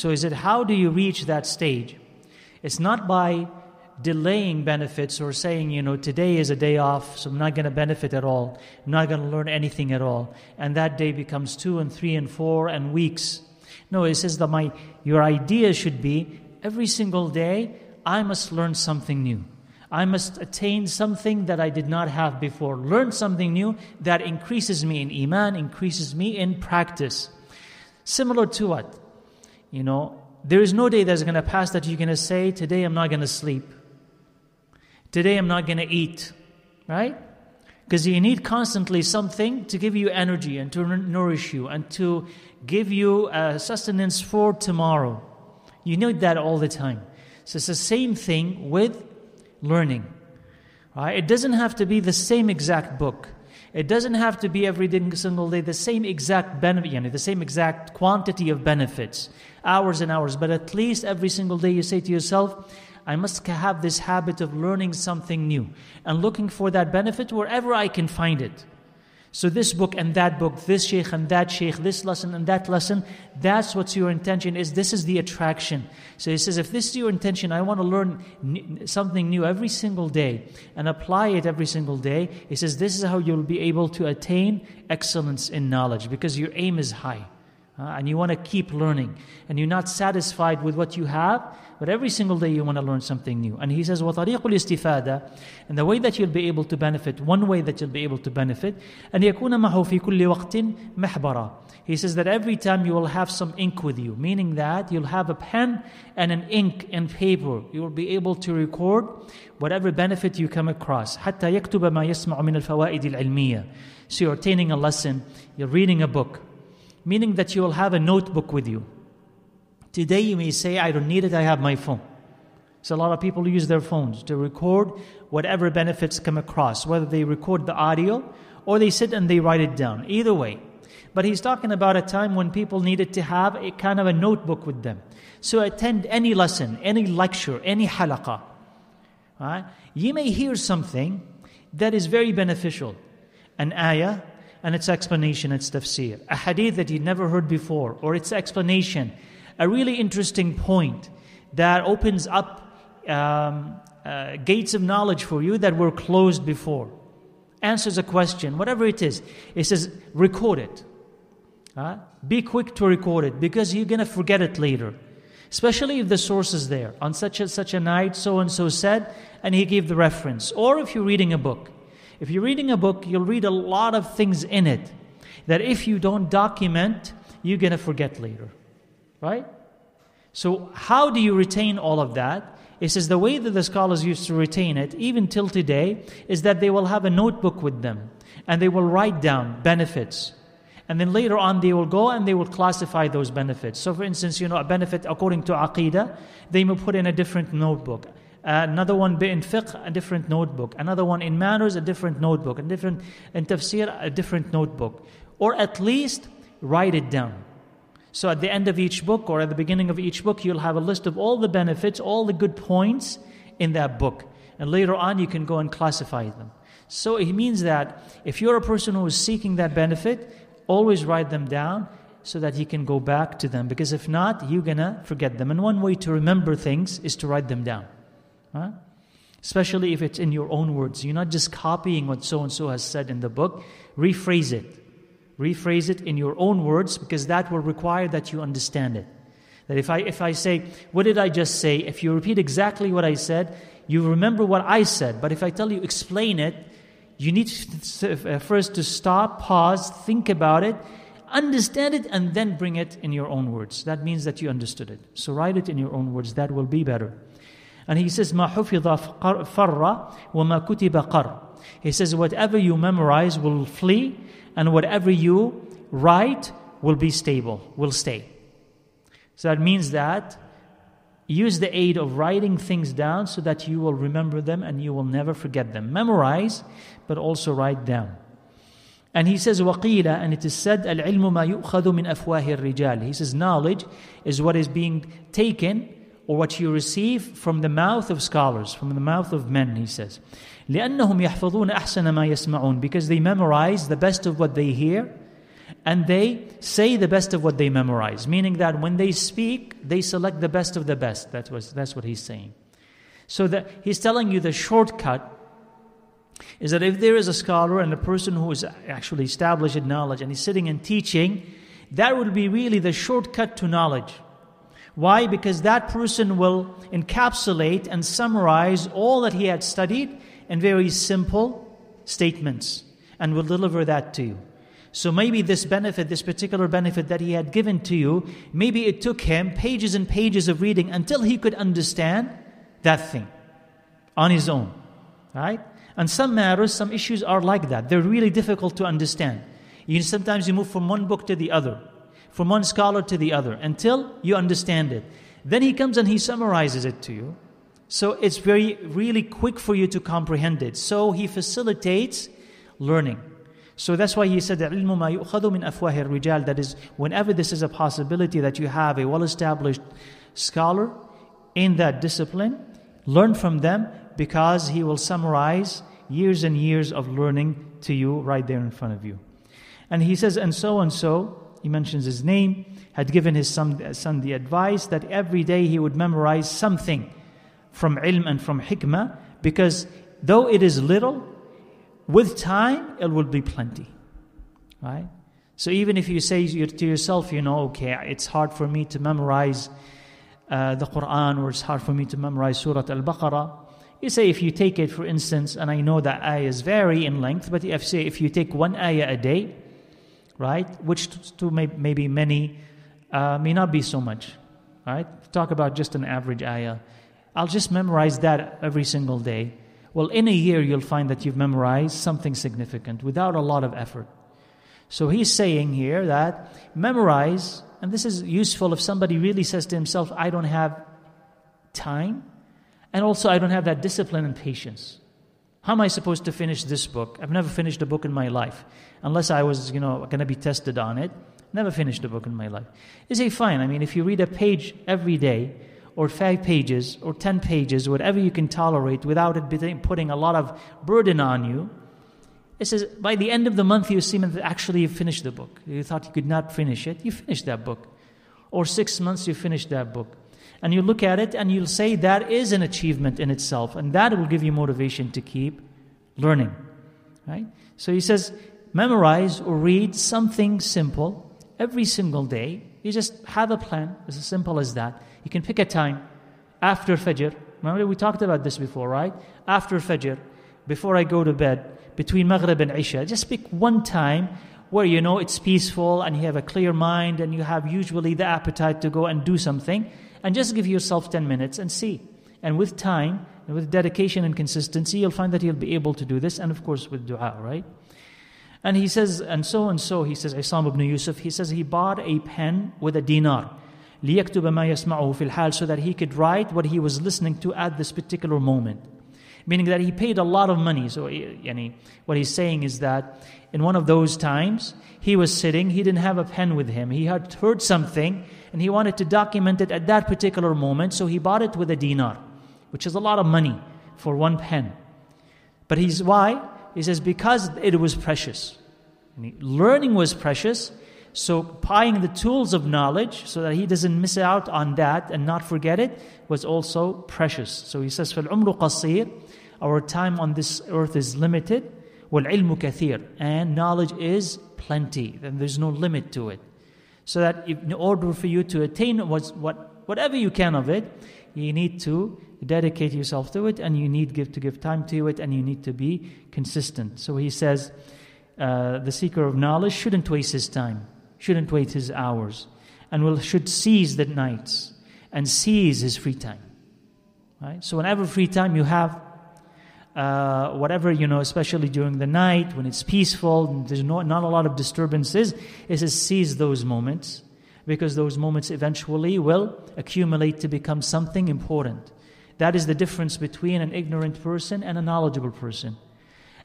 So, is it how do you reach that stage? It's not by delaying benefits or saying, you know, today is a day off, so I'm not going to benefit at all. I'm not going to learn anything at all. And that day becomes two and three and four and weeks. No, it says that my your idea should be every single day I must learn something new. I must attain something that I did not have before. Learn something new that increases me in iman, increases me in practice. Similar to what? You know, there is no day that's going to pass that you're going to say, Today I'm not going to sleep. Today I'm not going to eat. Right? Because you need constantly something to give you energy and to nourish you and to give you uh, sustenance for tomorrow. You need that all the time. So it's the same thing with learning. Right? It doesn't have to be the same exact book. It doesn't have to be every single day the same exact benefit, you know, the same exact quantity of benefits, hours and hours. But at least every single day you say to yourself, I must have this habit of learning something new and looking for that benefit wherever I can find it. So, this book and that book, this sheikh and that sheikh, this lesson and that lesson, that's what your intention is. This is the attraction. So, he says, if this is your intention, I want to learn something new every single day and apply it every single day. He says, this is how you'll be able to attain excellence in knowledge because your aim is high. Uh, and you want to keep learning. And you're not satisfied with what you have, but every single day you want to learn something new. And he says, وَطَرِيقُ الْإِسْتِفَادَةِ And the way that you'll be able to benefit, one way that you'll be able to benefit, أَنْ يَكُونَ مَعَهُ فِي كُلِّ وَقْتٍ مَحْبَرًا He says that every time you will have some ink with you, meaning that you'll have a pen and an ink and paper. You will be able to record whatever benefit you come across. حتى يكتب ما يسمع من الفوائد العلمية. So you're attaining a lesson, you're reading a book, meaning that you will have a notebook with you. Today you may say, I don't need it, I have my phone. So a lot of people use their phones to record whatever benefits come across, whether they record the audio or they sit and they write it down. Either way. But he's talking about a time when people needed to have a kind of a notebook with them. So attend any lesson, any lecture, any halaqah. Right? You may hear something that is very beneficial. An ayah and its explanation, its tafsir. A hadith that you'd never heard before, or its explanation. A really interesting point that opens up um, uh, gates of knowledge for you that were closed before. Answers a question, whatever it is. It says, record it. Uh, be quick to record it because you're going to forget it later. Especially if the source is there. On such and such a night, so and so said, and he gave the reference. Or if you're reading a book. If you're reading a book, you'll read a lot of things in it that if you don't document, you're going to forget later. Right? So, how do you retain all of that? It says the way that the scholars used to retain it, even till today, is that they will have a notebook with them and they will write down benefits. And then later on, they will go and they will classify those benefits. So, for instance, you know, a benefit according to Aqidah, they may put in a different notebook uh, another one in fiqh, a different notebook, another one in manners, a different notebook, a different in tafsir, a different notebook, or at least write it down. So at the end of each book or at the beginning of each book, you'll have a list of all the benefits, all the good points in that book, and later on you can go and classify them. So it means that if you're a person who is seeking that benefit, always write them down so that you can go back to them. Because if not, you're gonna forget them. And one way to remember things is to write them down. Especially if it's in your own words. You're not just copying what so and so has said in the book. Rephrase it Rephrase it in your own words because that will require that you understand it. That if I, if I say, What did I just say? If you repeat exactly what I said, you remember what I said. But if I tell you, explain it, you need uh, first to stop, pause, think about it, understand it, and then bring it in your own words. That means that you understood it. So write it in your own words. That will be better. And he says, ما حفظ فر وما كتب قر. He says, whatever you memorize will flee, and whatever you write will be stable, will stay. So that means that use the aid of writing things down so that you will remember them and you will never forget them. Memorize, but also write down. And he says, وَقِيلَ And it is said, الْعِلْمُ مَا يُؤْخَذُ مِنْ أَفْوَاهِ الرِّجَالِ He says, knowledge is what is being taken or what you receive from the mouth of scholars, from the mouth of men, he says. لأنهم يحفظون أحسن ما يسمعون because they memorize the best of what they hear and they say the best of what they memorize, meaning that when they speak, they select the best of the best. That was, that's what he's saying. So that he's telling you the shortcut is that if there is a scholar and a person who is actually established in knowledge and he's sitting and teaching, that would be really the shortcut to knowledge. Why? Because that person will encapsulate and summarize all that he had studied in very simple statements and will deliver that to you. So maybe this benefit, this particular benefit that he had given to you, maybe it took him pages and pages of reading until he could understand that thing on his own. Right? And some matters, some issues are like that. They're really difficult to understand. You sometimes you move from one book to the other, from one scholar to the other, until you understand it. Then he comes and he summarizes it to you. So it's very really quick for you to comprehend it. So he facilitates learning. So that's why he said that That is, whenever this is a possibility that you have a well-established scholar in that discipline, learn from them because he will summarize years and years of learning to you right there in front of you. And he says, and so and so, he mentions his name, had given his son, son the advice that every day he would memorize something from ilm and from hikmah because though it is little, with time, it will be plenty. Right? So even if you say to yourself, you know, okay, it's hard for me to memorize uh, the Quran or it's hard for me to memorize Surah Al Baqarah, you say if you take it, for instance, and I know that ayahs vary in length, but if say if you take one ayah a day, right, which to maybe many uh, may not be so much, right? Talk about just an average ayah. I'll just memorize that every single day. Well, in a year, you'll find that you've memorized something significant without a lot of effort. So he's saying here that memorize, and this is useful if somebody really says to himself, I don't have time, and also I don't have that discipline and patience. How am I supposed to finish this book? I've never finished a book in my life, unless I was, you know, going to be tested on it. Never finished a book in my life. You say, fine. I mean, if you read a page every day, or five pages or ten pages, whatever you can tolerate without it putting a lot of burden on you. It says by the end of the month you seem to actually finish the book. You thought you could not finish it, you finished that book. Or six months you finished that book. And you look at it and you'll say that is an achievement in itself, and that will give you motivation to keep learning. Right? So he says, memorize or read something simple every single day. You just have a plan, it's as simple as that. You can pick a time after Fajr. Remember, we talked about this before, right? After Fajr, before I go to bed, between Maghrib and Isha, just pick one time where you know it's peaceful and you have a clear mind and you have usually the appetite to go and do something And just give yourself 10 minutes and see. And with time, and with dedication and consistency, you'll find that you'll be able to do this. And of course, with dua, right? And he says, and so and so, he says, Isam ibn Yusuf, he says he bought a pen with a dinar. ليكتب ما يسمعه في الحال so that he could write what he was listening to at this particular moment meaning that he paid a lot of money so yani, what he's saying is that in one of those times he was sitting he didn't have a pen with him he had heard something and he wanted to document it at that particular moment so he bought it with a dinar which is a lot of money for one pen but he's why he says because it was precious learning was precious so, buying the tools of knowledge so that he doesn't miss out on that and not forget it was also precious. So, he says, فَالْعُمْرُ قَصِيرٌ Our time on this earth is limited. وَالْعِلْمُ كَثِيرٌ And knowledge is plenty. And there's no limit to it. So that in order for you to attain what, whatever you can of it, you need to dedicate yourself to it and you need give, to give time to it and you need to be consistent. So he says, uh, the seeker of knowledge shouldn't waste his time shouldn't waste his hours and will should seize the nights and seize his free time. Right? So whenever free time you have, uh, whatever you know, especially during the night when it's peaceful, there's no, not a lot of disturbances, is to seize those moments because those moments eventually will accumulate to become something important. That is the difference between an ignorant person and a knowledgeable person.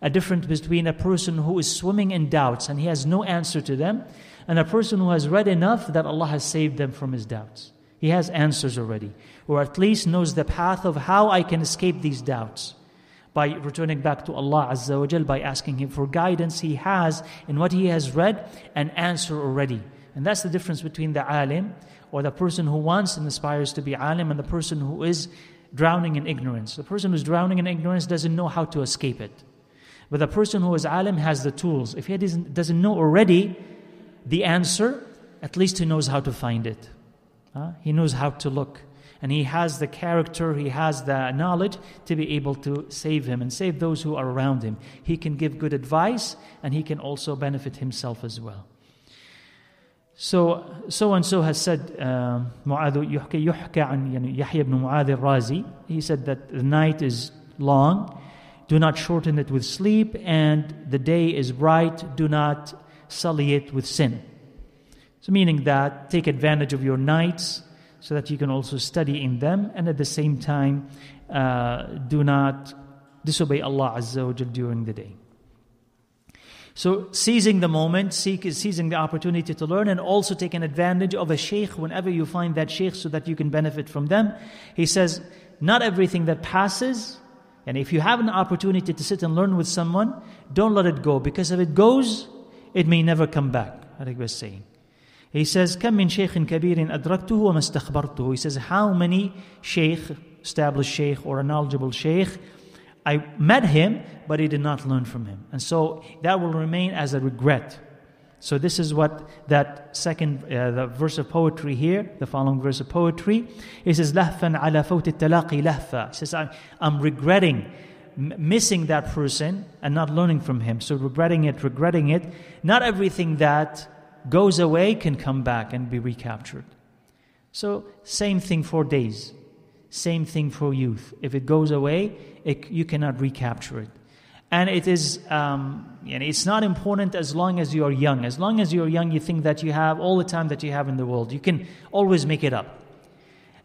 A difference between a person who is swimming in doubts and he has no answer to them and a person who has read enough that Allah has saved them from his doubts. He has answers already, or at least knows the path of how I can escape these doubts. By returning back to Allah Azza wa by asking Him for guidance He has in what He has read and answer already. And that's the difference between the alim or the person who wants and aspires to be alim and the person who is drowning in ignorance. The person who's drowning in ignorance doesn't know how to escape it. But the person who is alim has the tools. If he doesn't, doesn't know already the answer, at least he knows how to find it. He knows how to look And he has the character, he has the knowledge to be able to save him and save those who are around him. He can give good advice and he can also benefit himself as well. So, so and so has said, Mu'adh يحكى, يحكى عن يعني يحيى بن معاذ الرازي. He said that the night is long, do not shorten it with sleep, and the day is bright, do not sully it with sin. So, meaning that take advantage of your nights so that you can also study in them, and at the same time, uh, do not disobey Allah Azza wa during the day. So, seizing the moment, seizing the opportunity to learn, and also taking advantage of a sheikh whenever you find that sheikh so that you can benefit from them. He says, Not everything that passes, and if you have an opportunity to sit and learn with someone, don't let it go, because if it goes, it may never come back. I think we're saying. He says, He says, how many shaykh, established shaykh or a knowledgeable shaykh, I met him, but he did not learn from him. And so that will remain as a regret. So this is what that second uh, the verse of poetry here, the following verse of poetry, he says "Lafan ala fawt talaqi lahfa. It says I'm, I'm regretting missing that person and not learning from him. So regretting it, regretting it. Not everything that goes away can come back and be recaptured. So same thing for days. Same thing for youth. If it goes away, it, you cannot recapture it. And it is, um, you know, it's not important as long as you are young. As long as you're young, you think that you have all the time that you have in the world. You can always make it up.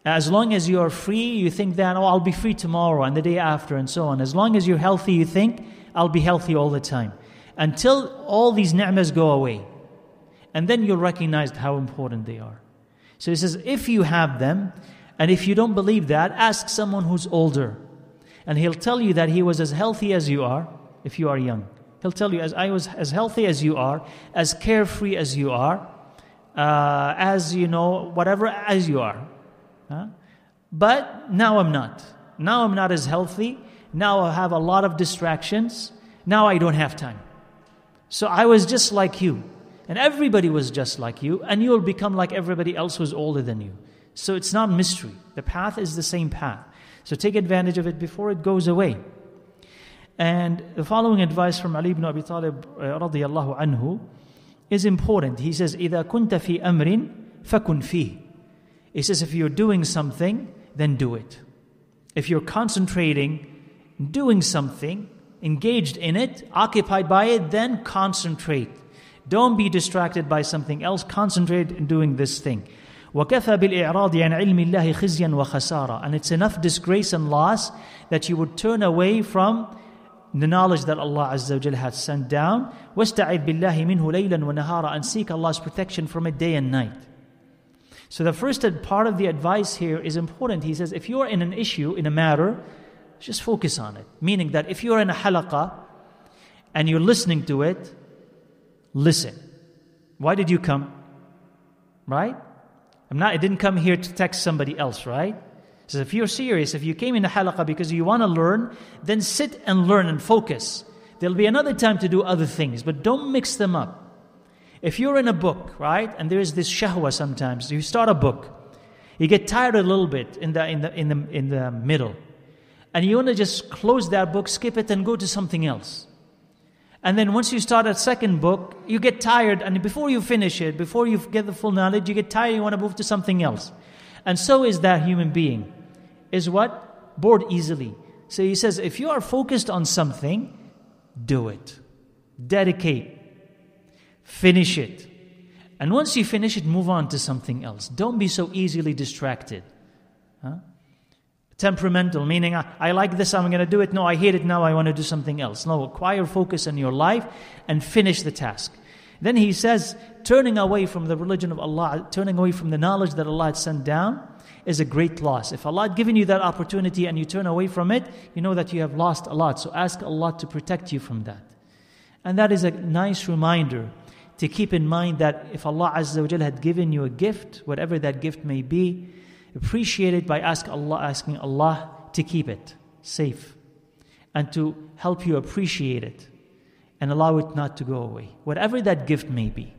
As long as you are free, you think that, oh, I'll be free tomorrow and the day after and so on. As long as you're healthy, you think, I'll be healthy all the time. Until all these ni'mas go away. And then you'll recognize how important they are. So he says, if you have them, and if you don't believe that, ask someone who's older. And he'll tell you that he was as healthy as you are if you are young. He'll tell you, as I was as healthy as you are, as carefree as you are, uh, as you know, whatever as you are. Huh? But now I'm not. Now I'm not as healthy. Now I have a lot of distractions. Now I don't have time. So I was just like you And everybody was just like you. And you'll become like everybody else who's older than you. So it's not mystery. The path is the same path. So take advantage of it before it goes away. And the following advice from Ali ibn Abi Talib uh, radiallahu anhu is important. He says, إِذَا كُنْتَ فِي أَمْرٍ فَكُنْ فِيهِ He says, if you're doing something, then do it. If you're concentrating, doing something, engaged in it, occupied by it, then concentrate. Don't be distracted by something else. Concentrate in doing this thing. وكفى بالإعراض عن علم الله خزيا وخسارة and it's enough disgrace and loss that you would turn away from the knowledge that Allah Azza wa Jal has sent down واستعذ بالله منه ليلا ونهارا and seek Allah's protection from it day and night so the first part of the advice here is important he says if you are in an issue in a matter just focus on it meaning that if you are in a halaqa and you're listening to it listen why did you come right I'm not, I didn't come here to text somebody else, right? So if you're serious, if you came in the halaqah because you want to learn, then sit and learn and focus. There'll be another time to do other things, but don't mix them up. If you're in a book, right, and there's this shahwa sometimes, you start a book, you get tired a little bit in the, in the, in the, in the middle, and you want to just close that book, skip it, and go to something else. And then once you start a second book, you get tired, and before you finish it, before you get the full knowledge, you get tired, you want to move to something else. And so is that human being. Is what? Bored easily. So he says, if you are focused on something, do it. Dedicate. Finish it. And once you finish it, move on to something else. Don't be so easily distracted. Huh? Temperamental, meaning I, I like this, I'm going to do it. No, I hate it now, I want to do something else. No, acquire focus in your life and finish the task. Then he says, turning away from the religion of Allah, turning away from the knowledge that Allah had sent down, is a great loss. If Allah had given you that opportunity and you turn away from it, you know that you have lost a lot. So ask Allah to protect you from that. And that is a nice reminder to keep in mind that if Allah Azza wa had given you a gift, whatever that gift may be, appreciate it by ask Allah, asking Allah to keep it safe and to help you appreciate it and allow it not to go away, whatever that gift may be.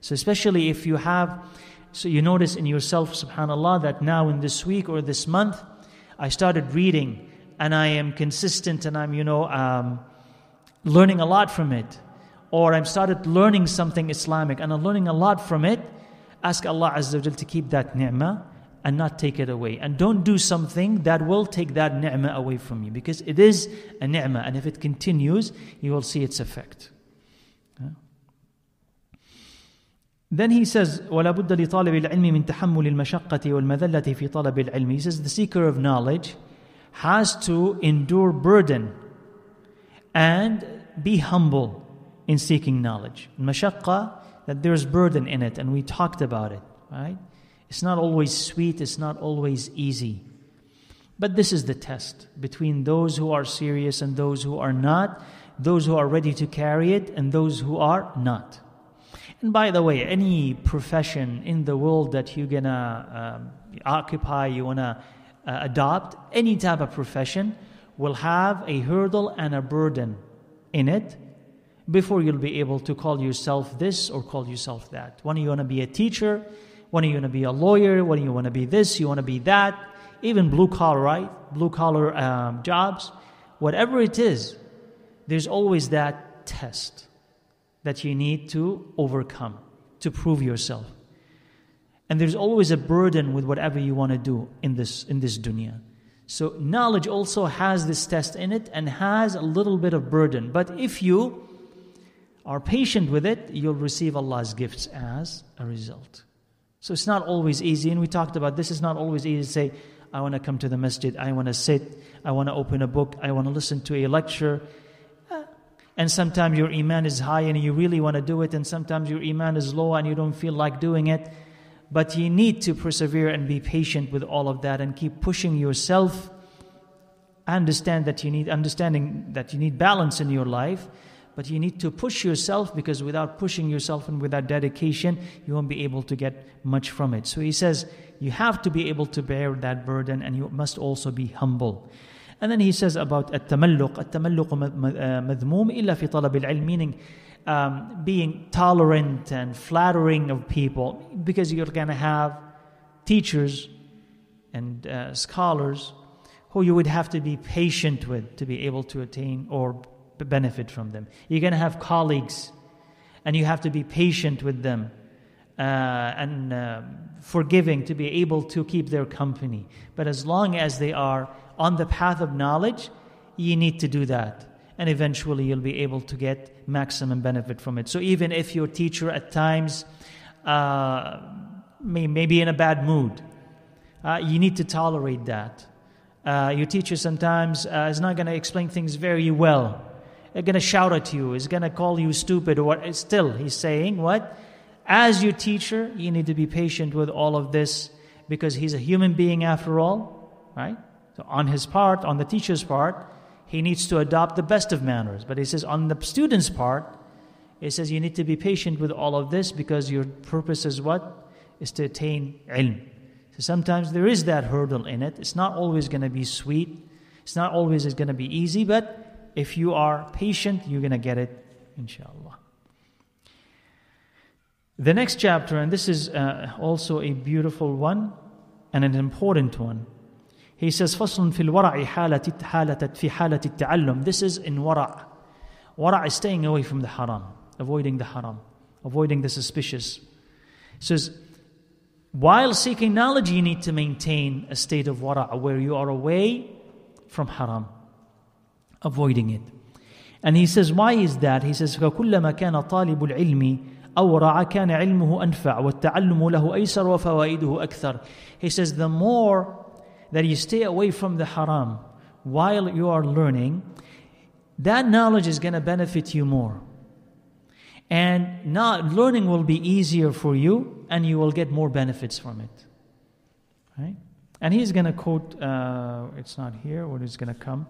So, especially if you have, so you notice in yourself, subhanAllah, that now in this week or this month, I started reading and I am consistent and I'm, you know, um, learning a lot from it. Or I'm started learning something Islamic and I'm learning a lot from it. Ask Allah Azza wa to keep that ni'mah and not take it away. And don't do something that will take that ni'mah away from you because it is a ni'mah and if it continues, you will see its effect. Then he says, ولا بد لطالب العلم من تحمل المشقة والمذلة في طلب العلم. He says the seeker of knowledge has to endure burden and be humble in seeking knowledge. Mashaqqa, that there's burden in it, and we talked about it, right? It's not always sweet, it's not always easy. But this is the test between those who are serious and those who are not, those who are ready to carry it and those who are not. And by the way, any profession in the world that you're gonna um, occupy, you wanna uh, adopt, any type of profession will have a hurdle and a burden in it before you'll be able to call yourself this or call yourself that. When you wanna be a teacher, when you want to be a lawyer, when you want to be this, you want to be that, even blue collar, right? Blue collar um, jobs, whatever it is, there's always that test that you need to overcome to prove yourself. And there's always a burden with whatever you want to do in this, in this dunya. So, knowledge also has this test in it and has a little bit of burden. But if you are patient with it, you'll receive Allah's gifts as a result. So it's not always easy, and we talked about this. is not always easy to say, I want to come to the masjid, I want to sit, I want to open a book, I want to listen to a lecture. Uh, and sometimes your iman is high and you really want to do it, and sometimes your iman is low and you don't feel like doing it. But you need to persevere and be patient with all of that and keep pushing yourself. Understand that you need understanding that you need balance in your life but you need to push yourself because without pushing yourself and without dedication, you won't be able to get much from it. So he says, you have to be able to bear that burden and you must also be humble. And then he says about التملق التملق مذموم إلا في طلب العلم meaning um, being tolerant and flattering of people because you're going to have teachers and uh, scholars who you would have to be patient with to be able to attain or benefit from them. You're going to have colleagues, and you have to be patient with them uh, and uh, forgiving to be able to keep their company. But as long as they are on the path of knowledge, you need to do that. And eventually you'll be able to get maximum benefit from it. So even if your teacher at times uh, may, may be in a bad mood, uh, you need to tolerate that. Uh, your teacher sometimes uh, is not going to explain things very well going to shout at you, is going to call you stupid, or what. Still, he's saying, what? As your teacher, you need to be patient with all of this because he's a human being after all, right? So, on his part, on the teacher's part, he needs to adopt the best of manners. But he says, on the student's part, he says, you need to be patient with all of this because your purpose is what? Is to attain ilm. So sometimes there is that hurdle in it. It's not always going to be sweet. It's not always going to be easy, but if you are patient, you're going to get it, inshallah. The next chapter, and this is uh, also a beautiful one and an important one. He says, فصل في الورع حالة حالة في حالة التعلم. This is in wara'. Wara' is staying away from the haram, avoiding the haram, avoiding the suspicious. He says, while seeking knowledge, you need to maintain a state of wara' where you are away from haram avoiding it. And he says, why is that? He says, فكلما كان طالب العلم أورع كان علمه أنفع والتعلم له أيسر وفوائده أكثر. He says, the more that you stay away from the haram while you are learning, that knowledge is going to benefit you more. And now learning will be easier for you and you will get more benefits from it. Right? And he's going to quote, uh, it's not here, what is going to come?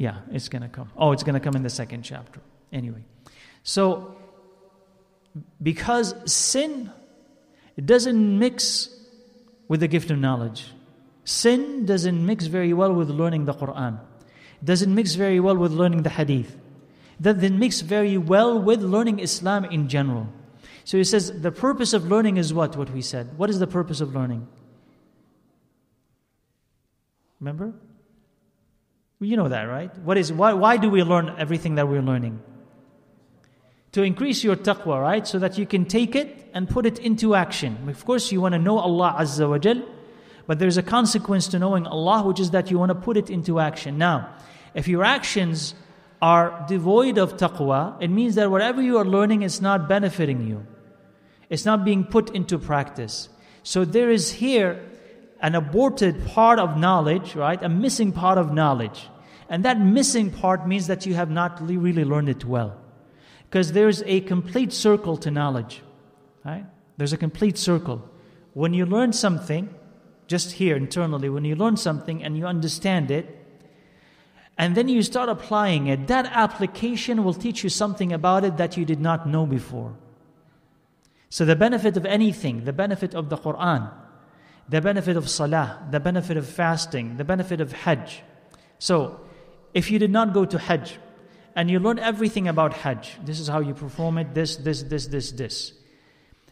Yeah, it's going to come. Oh, it's going to come in the second chapter. Anyway. So, because sin it doesn't mix with the gift of knowledge. Sin doesn't mix very well with learning the Quran. It doesn't mix very well with learning the Hadith. It doesn't mix very well with learning Islam in general. So he says the purpose of learning is what? What we said. What is the purpose of learning? Remember? You know that, right? What is why, why do we learn everything that we're learning? To increase your taqwa, right? So that you can take it and put it into action. Of course, you want to know Allah Azza wa Jal, but there's a consequence to knowing Allah, which is that you want to put it into action. Now, if your actions are devoid of taqwa, it means that whatever you are learning is not benefiting you. It's not being put into practice. So there is here an aborted part of knowledge, right? A missing part of knowledge. And that missing part means that you have not really learned it well. Because there's a complete circle to knowledge, right? There's a complete circle. When you learn something, just here internally, when you learn something and you understand it, and then you start applying it, that application will teach you something about it that you did not know before. So, the benefit of anything, the benefit of the Quran, the benefit of salah, the benefit of fasting, the benefit of hajj. So, if you did not go to hajj and you learn everything about hajj, this is how you perform it, this, this, this, this, this.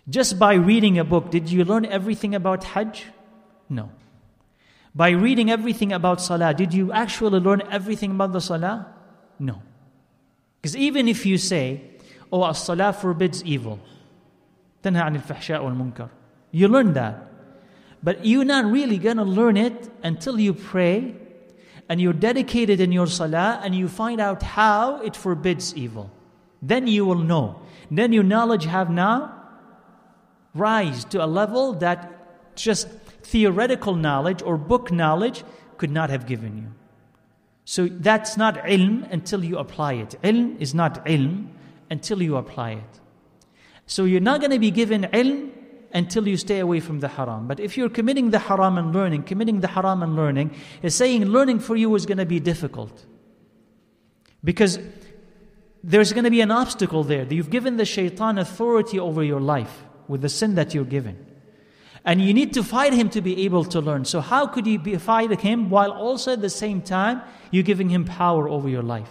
Just by reading a book, did you learn everything about hajj? No. By reading everything about salah, did you actually learn everything about the salah? No. Because even if you say, oh, salah forbids evil, tanha you learn that. But you're not really going to learn it until you pray and you're dedicated in your salah and you find out how it forbids evil. Then you will know. Then your knowledge have now rise to a level that just theoretical knowledge or book knowledge could not have given you. So that's not ilm until you apply it. Ilm is not ilm until you apply it. So you're not going to be given ilm until you stay away from the haram. But if you're committing the haram and learning, committing the haram and learning, is saying learning for you is going to be difficult. Because there's going to be an obstacle there. You've given the shaitan authority over your life with the sin that you're given. And you need to fight him to be able to learn. So, how could you be, fight him while also at the same time you're giving him power over your life?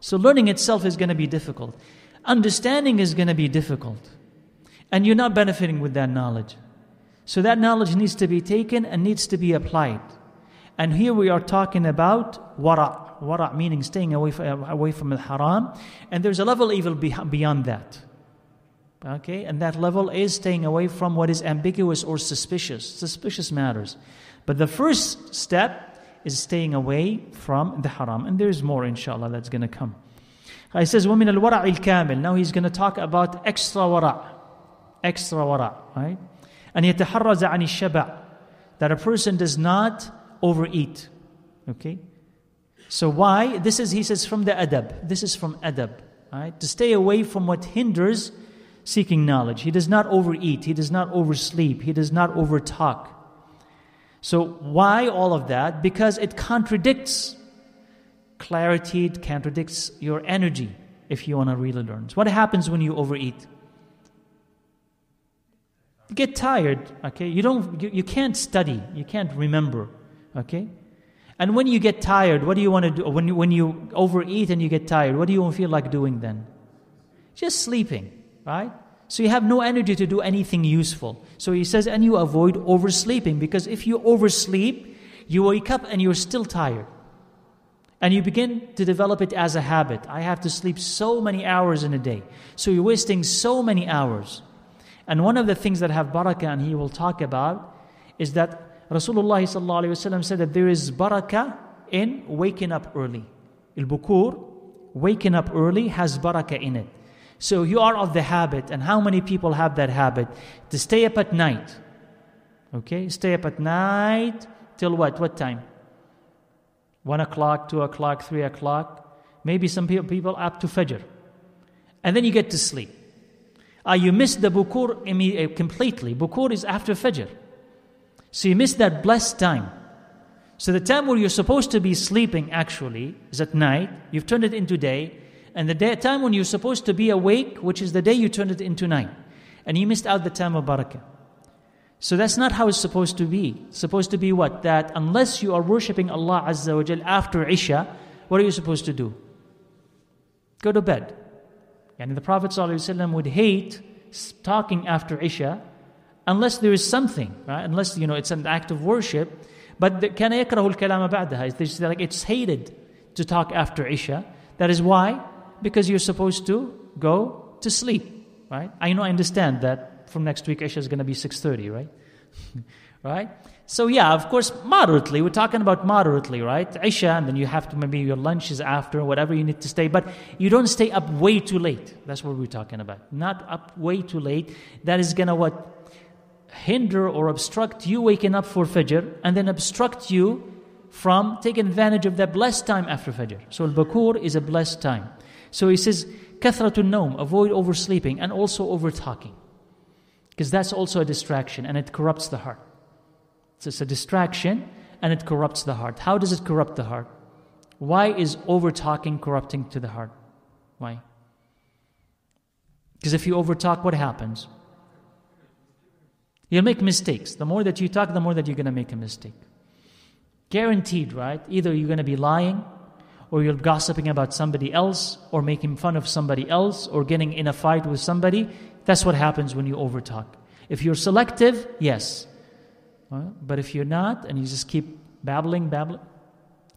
So, learning itself is going to be difficult. Understanding is going to be difficult And you're not benefiting with that knowledge. So that knowledge needs to be taken and needs to be applied. And here we are talking about wara. Wara meaning staying away from, away from the haram. And there's a level even beyond that. Okay? And that level is staying away from what is ambiguous or suspicious. Suspicious matters. But the first step is staying away from the haram. And there's more, inshallah, that's going to come. He says, وَمِنَ الْوَرَعِ الْكَامِلِ Now he's going to talk about extra wara' extra wara, right? And yataharraza ani shaba, that a person does not overeat. Okay? So why? This is, he says, from the adab. This is from adab, right? To stay away from what hinders seeking knowledge. He does not overeat. He does not oversleep. He does not overtalk. So why all of that? Because it contradicts clarity, it contradicts your energy if you want to really learn. So what happens when you overeat? Get tired, okay? You don't you, you can't study, you can't remember, okay? And when you get tired, what do you want to do? When you, when you overeat and you get tired, what do you feel like doing then? Just sleeping, right? So you have no energy to do anything useful. So he says, and you avoid oversleeping because if you oversleep, you wake up and you're still tired. And you begin to develop it as a habit. I have to sleep so many hours in a day. So you're wasting so many hours. And one of the things that have barakah, and he will talk about, is that Rasulullah said that there is barakah in waking up early. Il bukur, waking up early, has barakah in it. So you are of the habit, and how many people have that habit? To stay up at night. Okay? Stay up at night till what? What time? One o'clock, two o'clock, three o'clock. Maybe some people up to Fajr. and then you get to sleep. Uh, you miss the bukur uh, completely. Bukur is after Fajr. So you miss that blessed time. So the time where you're supposed to be sleeping actually is at night. You've turned it into day. And the day, time when you're supposed to be awake, which is the day you turned it into night. And you missed out the time of barakah. So that's not how it's supposed to be. It's supposed to be what? That unless you are worshipping Allah Azza wa Jal after Isha, what are you supposed to do? Go to bed. And the Prophet ﷺ would hate talking after Isha unless there is something, right? Unless you know it's an act of worship. But كان يكره الكلام بعدها. It's like it's hated to talk after Isha. That is why, because you're supposed to go to sleep, right? I know, I understand that from next week Isha is going to be 6:30, right? right? So yeah, of course, moderately. We're talking about moderately, right? Isha, and then you have to maybe your lunch is after, whatever you need to stay. But you don't stay up way too late. That's what we're talking about. Not up way too late. That is gonna what hinder or obstruct you waking up for Fajr, and then obstruct you from taking advantage of that blessed time after Fajr. So al-Bakur is a blessed time. So he says, kathratun naum, avoid oversleeping and also over talking. Because that's also a distraction and it corrupts the heart. So it's a distraction and it corrupts the heart. How does it corrupt the heart? Why is over talking corrupting to the heart? Why? Because if you over talk, what happens? You'll make mistakes. The more that you talk, the more that you're going to make a mistake. Guaranteed, right? Either you're going to be lying, or you're gossiping about somebody else, or making fun of somebody else, or getting in a fight with somebody. That's what happens when you overtalk. If you're selective, yes. But if you're not, and you just keep babbling, babbling,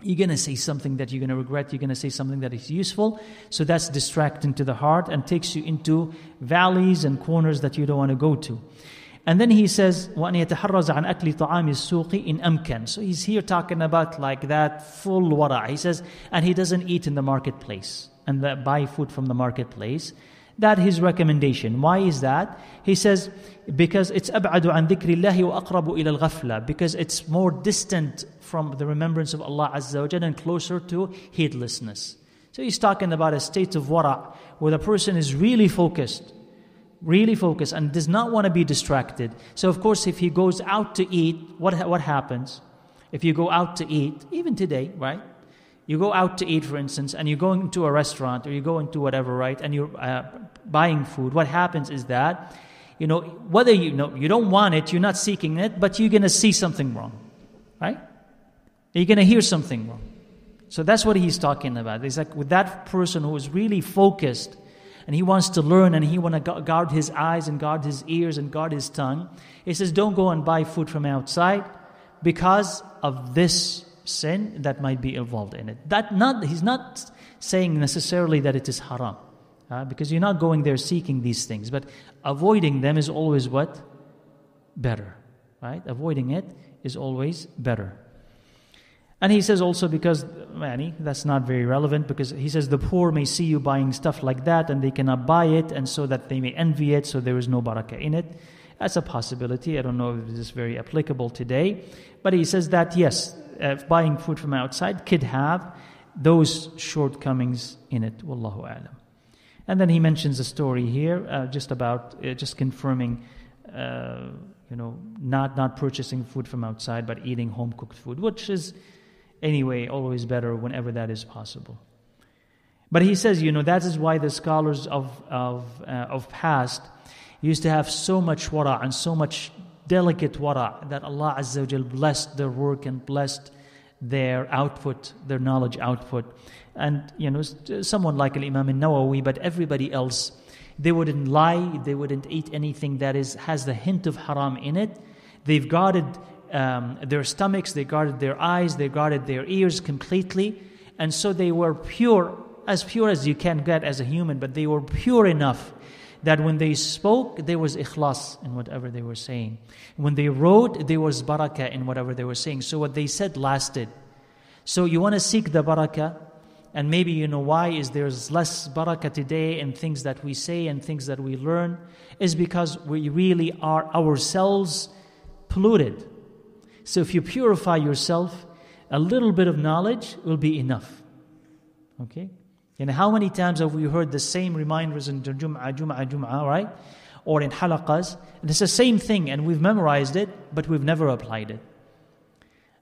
you're going to say something that you're going to regret. You're going to say something that is useful. So that's distracting to the heart and takes you into valleys and corners that you don't want to go to. And then he says, وَأَنْ يَتَحَرَّزَ عَنْ أَكْلِ طَعَامِ السُّوقِ إِنْ أَمْكَنَ So he's here talking about like that full wara. He says, and he doesn't eat in the marketplace and buy food from the marketplace. That his recommendation. Why is that? He says, because it's ab'adu an dhikri Allahi wa aqrabu ila al-ghafla. Because it's more distant from the remembrance of Allah Azza wa Jal and closer to heedlessness. So he's talking about a state of wara, where the person is really focused, really focused, and does not want to be distracted. So of course, if he goes out to eat, what, what happens? If you go out to eat, even today, right? You go out to eat, for instance, and you go into a restaurant or you go into whatever, right? And you're uh, buying food. What happens is that, you know, whether you know you don't want it, you're not seeking it, but you're going to see something wrong, right? You're going to hear something wrong. So that's what he's talking about. He's like with that person who is really focused and he wants to learn and he want to guard his eyes and guard his ears and guard his tongue. He says, don't go and buy food from outside because of this sin that might be involved in it. That not he's not saying necessarily that it is haram, uh, because you're not going there seeking these things, but avoiding them is always what better, right? Avoiding it is always better. And he says also because Manny, that's not very relevant because he says the poor may see you buying stuff like that and they cannot buy it, and so that they may envy it, so there is no barakah in it. That's a possibility. I don't know if this is very applicable today. But he says that yes, uh, buying food from outside could have those shortcomings in it. Wallahu alam. And then he mentions a story here, uh, just about uh, just confirming, uh, you know, not not purchasing food from outside, but eating home cooked food, which is anyway always better whenever that is possible. But he says, you know, that is why the scholars of of uh, of past used to have so much wara and so much delicate wara that Allah Azza wa blessed their work and blessed their output, their knowledge output. And, you know, someone like Imam al-Nawawi, but everybody else, they wouldn't lie, they wouldn't eat anything that is has the hint of haram in it. They've guarded um, their stomachs, they guarded their eyes, they guarded their ears completely. And so they were pure, as pure as you can get as a human, but they were pure enough that when they spoke, there was ikhlas in whatever they were saying. When they wrote, there was barakah in whatever they were saying. So what they said lasted. So you want to seek the barakah, and maybe you know why is there's less barakah today in things that we say and things that we learn, is because we really are ourselves polluted. So if you purify yourself, a little bit of knowledge will be enough. Okay? And how many times have we heard the same reminders in Jum'ah, Jum'ah, Jum'ah, right? Or in halaqas. And it's the same thing, and we've memorized it, but we've never applied it.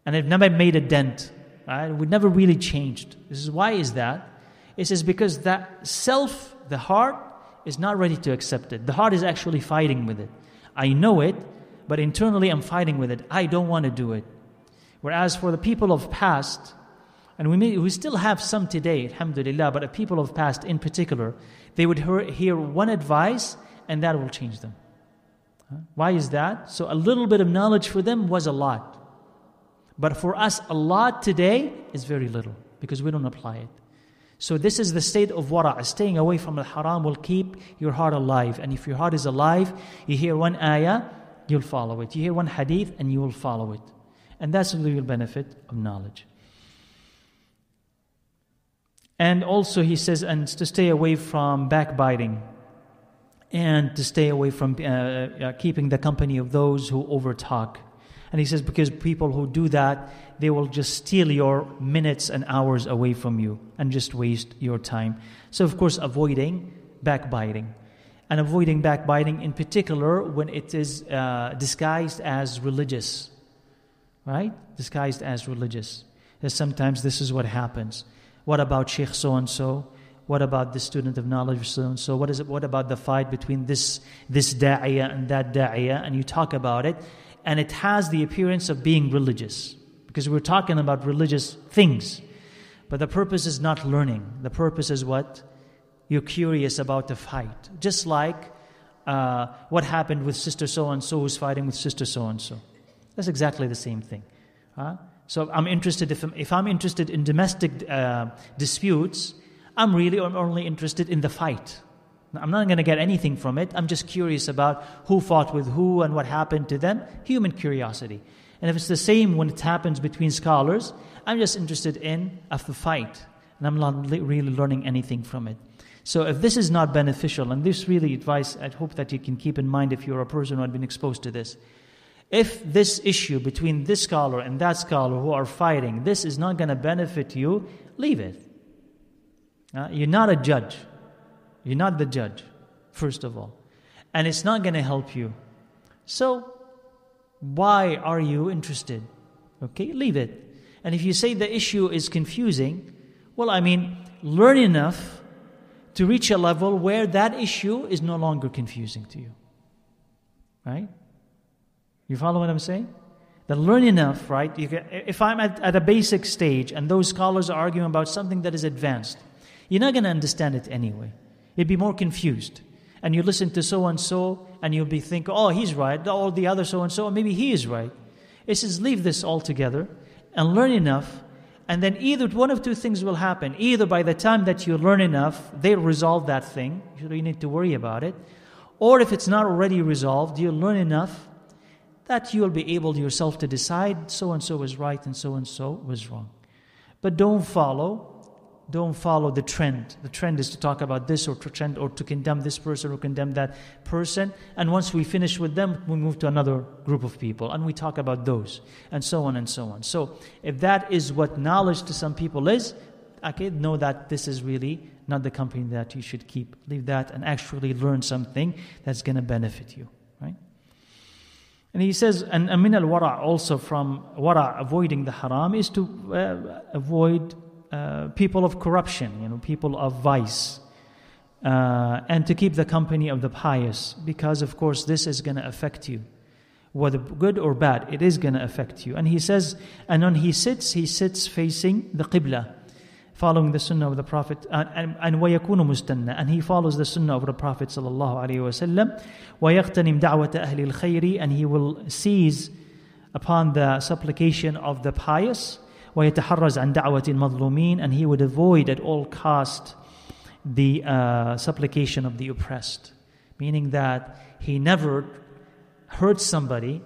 And it never made a dent. Right? We never really changed. This is why is that? It is because that self, the heart, is not ready to accept it. The heart is actually fighting with it. I know it, but internally I'm fighting with it. I don't want to do it. Whereas for the people of past, and we, may, we still have some today, alhamdulillah, but people of past in particular, they would hear, hear one advice and that will change them. Why is that? So a little bit of knowledge for them was a lot. But for us, a lot today is very little because we don't apply it. So this is the state of wara. Staying away from the haram will keep your heart alive. And if your heart is alive, you hear one ayah, you'll follow it. You hear one hadith, and you will follow it. And that's the real benefit of knowledge. And also, he says, and to stay away from backbiting and to stay away from uh, uh, keeping the company of those who overtalk. And he says, because people who do that, they will just steal your minutes and hours away from you and just waste your time. So, of course, avoiding backbiting. And avoiding backbiting in particular when it is uh, disguised as religious. Right? Disguised as religious. Because sometimes this is what happens. What about Sheikh so and so? What about the student of knowledge so and so? What is it? What about the fight between this this da'iyah and that da'iyah? And you talk about it, and it has the appearance of being religious because we're talking about religious things. But the purpose is not learning. The purpose is what? You're curious about the fight. Just like uh, what happened with sister so and so who's fighting with sister so and so. That's exactly the same thing. Huh? So I'm interested, if I'm, if I'm interested in domestic uh, disputes, I'm really only interested in the fight. I'm not going to get anything from it. I'm just curious about who fought with who and what happened to them. Human curiosity. And if it's the same when it happens between scholars, I'm just interested in a fight. And I'm not really learning anything from it. So if this is not beneficial, and this really advice I hope that you can keep in mind if you're a person who had been exposed to this. If this issue between this scholar and that scholar who are fighting, this is not going to benefit you, leave it. Uh, you're not a judge. You're not the judge, first of all. And it's not going to help you. So, why are you interested? Okay, leave it. And if you say the issue is confusing, well, I mean, learn enough to reach a level where that issue is no longer confusing to you. Right? You follow what I'm saying? That learn enough, right? Can, if I'm at, at a basic stage and those scholars are arguing about something that is advanced, you're not going to understand it anyway. You'd be more confused. And you listen to so and so, and you'll be thinking, oh, he's right, or the other so and so, maybe he is right. It says, leave this all together and learn enough, and then either one of two things will happen. Either by the time that you learn enough, they'll resolve that thing, you don't need to worry about it. Or if it's not already resolved, you'll learn enough that you'll be able yourself to decide so and so was right and so and so was wrong. But don't follow don't follow the trend. The trend is to talk about this or to trend or to condemn this person or condemn that person. And once we finish with them, we move to another group of people and we talk about those and so on and so on. So if that is what knowledge to some people is, okay, know that this is really not the company that you should keep. Leave that and actually learn something that's going to benefit you? And he says, and amin al wara also from wara, avoiding the haram, is to uh, avoid uh, people of corruption, you know, people of vice, uh, and to keep the company of the pious, because of course this is going to affect you. Whether good or bad, it is going to affect you. And he says, and when he sits, he sits facing the Qibla, following the Sunnah of the Prophet, uh, and, and وَيَكُونُ مُسْتَنَّ And he follows the Sunnah of the Prophet sallallahu alaihi wasallam, وَيَغْتَنِمْ دَعْوَةَ أَهْلِ الْخَيْرِ And he will seize upon the supplication of the pious, ويتحرز عن دعوة المظلومين and he would avoid at all cost the uh, supplication of the oppressed meaning that he never hurt somebody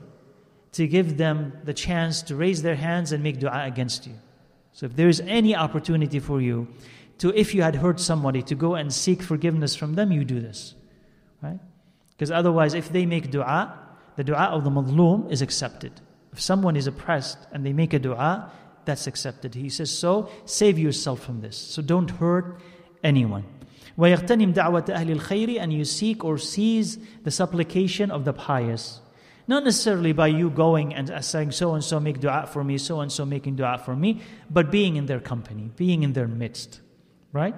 to give them the chance to raise their hands and make dua against you so if there is any opportunity for you to if you had hurt somebody to go and seek forgiveness from them you do this right because otherwise if they make dua the dua of the madloom is accepted if someone is oppressed and they make a dua that's accepted. He says, so save yourself from this. So don't hurt anyone. وَيَغْتَنِمْ دَعْوَةَ أَهْلِ الْخَيْرِ And you seek or seize the supplication of the pious. Not necessarily by you going and saying, so and so make dua for me, so and so making dua for me, but being in their company, being in their midst. Right?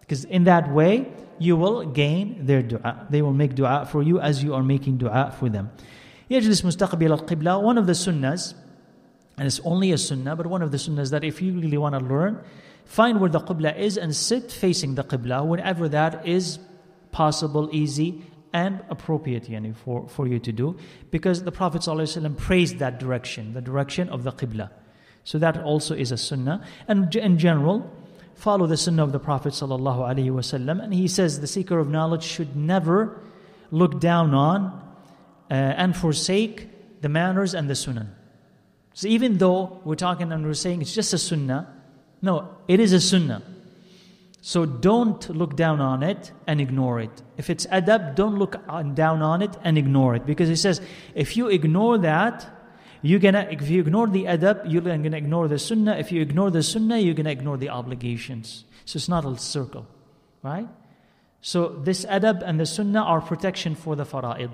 Because in that way, you will gain their dua. They will make dua for you as you are making dua for them. يجلس مستقبل القبلة One of the sunnahs, and it's only a sunnah, but one of the sunnahs that if you really want to learn, find where the qibla is and sit facing the qibla whenever that is possible, easy, and appropriate yani, for, for you to do. Because the Prophet ﷺ praised that direction, the direction of the qibla. So that also is a sunnah. And in general, follow the sunnah of the Prophet ﷺ. And he says the seeker of knowledge should never look down on uh, and forsake the manners and the sunnah. So even though we're talking and we're saying it's just a sunnah, no, it is a sunnah. So don't look down on it and ignore it. If it's adab, don't look down on it and ignore it. Because he says, if you ignore that, you're gonna if you ignore the adab, you're gonna ignore the sunnah. If you ignore the sunnah, you're gonna ignore the obligations. So it's not a circle. Right? So this adab and the sunnah are protection for the fara'id.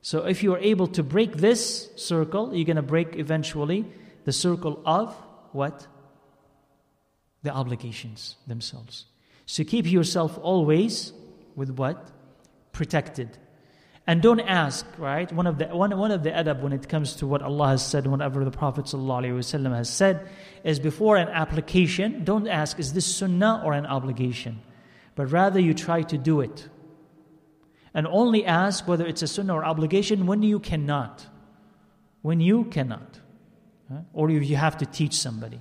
So if you are able to break this circle, you're gonna break eventually the circle of what? The obligations themselves. So keep yourself always with what? Protected. And don't ask, right? One of the one, one of the adab when it comes to what Allah has said, whatever the Prophet ﷺ has said, is before an application, don't ask, is this sunnah or an obligation? But rather you try to do it. And only ask whether it's a sunnah or obligation when you cannot. When you cannot. Or you have to teach somebody.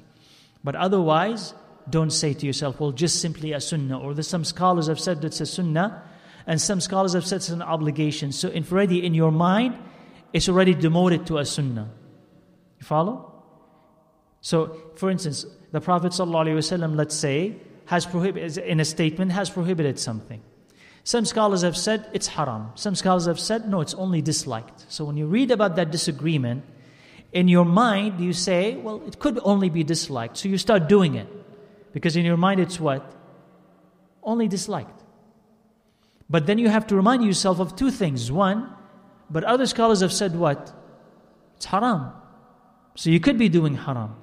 But otherwise, don't say to yourself, well, just simply a sunnah. Or there's some scholars have said it's a sunnah, and some scholars have said it's an obligation. So if already in your mind, it's already demoted to a sunnah. You follow? So, for instance, the Prophet ﷺ, let's say, has prohibited in a statement has prohibited something. Some scholars have said it's haram. Some scholars have said no, it's only disliked. So when you read about that disagreement, in your mind you say, well, it could only be disliked. So you start doing it. Because in your mind it's what? Only disliked. But then you have to remind yourself of two things. One, but other scholars have said what? It's haram. So you could be doing haram.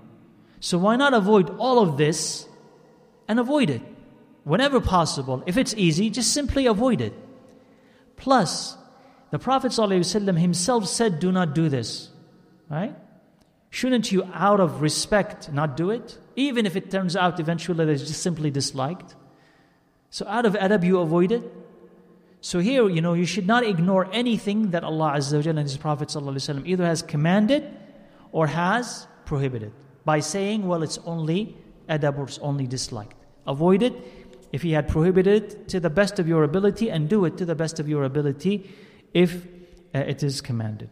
So why not avoid all of this and avoid it? Whenever possible. If it's easy, just simply avoid it. Plus, the Prophet ﷺ himself said, Do not do this. Right? Shouldn't you, out of respect, not do it? Even if it turns out eventually that it's just simply disliked. So, out of adab, you avoid it. So, here, you know, you should not ignore anything that Allah Azza and His Prophet either has commanded or has prohibited by saying, well, it's only adab or it's only disliked. Avoid it if He had prohibited it to the best of your ability and do it to the best of your ability if uh, it is commanded.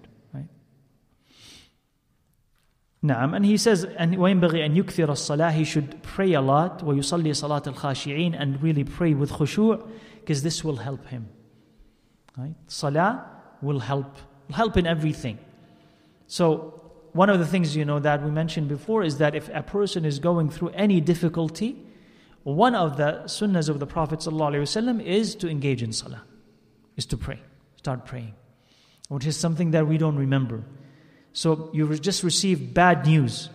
نعم and he says and وينبغي أن يكثر الصلاة he should pray a lot ويصلي صلاة الخاشعين and really pray with خشوع because this will help him right salah will help help in everything so one of the things you know that we mentioned before is that if a person is going through any difficulty one of the sunnahs of the prophet ﷺ is to engage in salah is to pray start praying which is something that we don't remember so you just received bad news,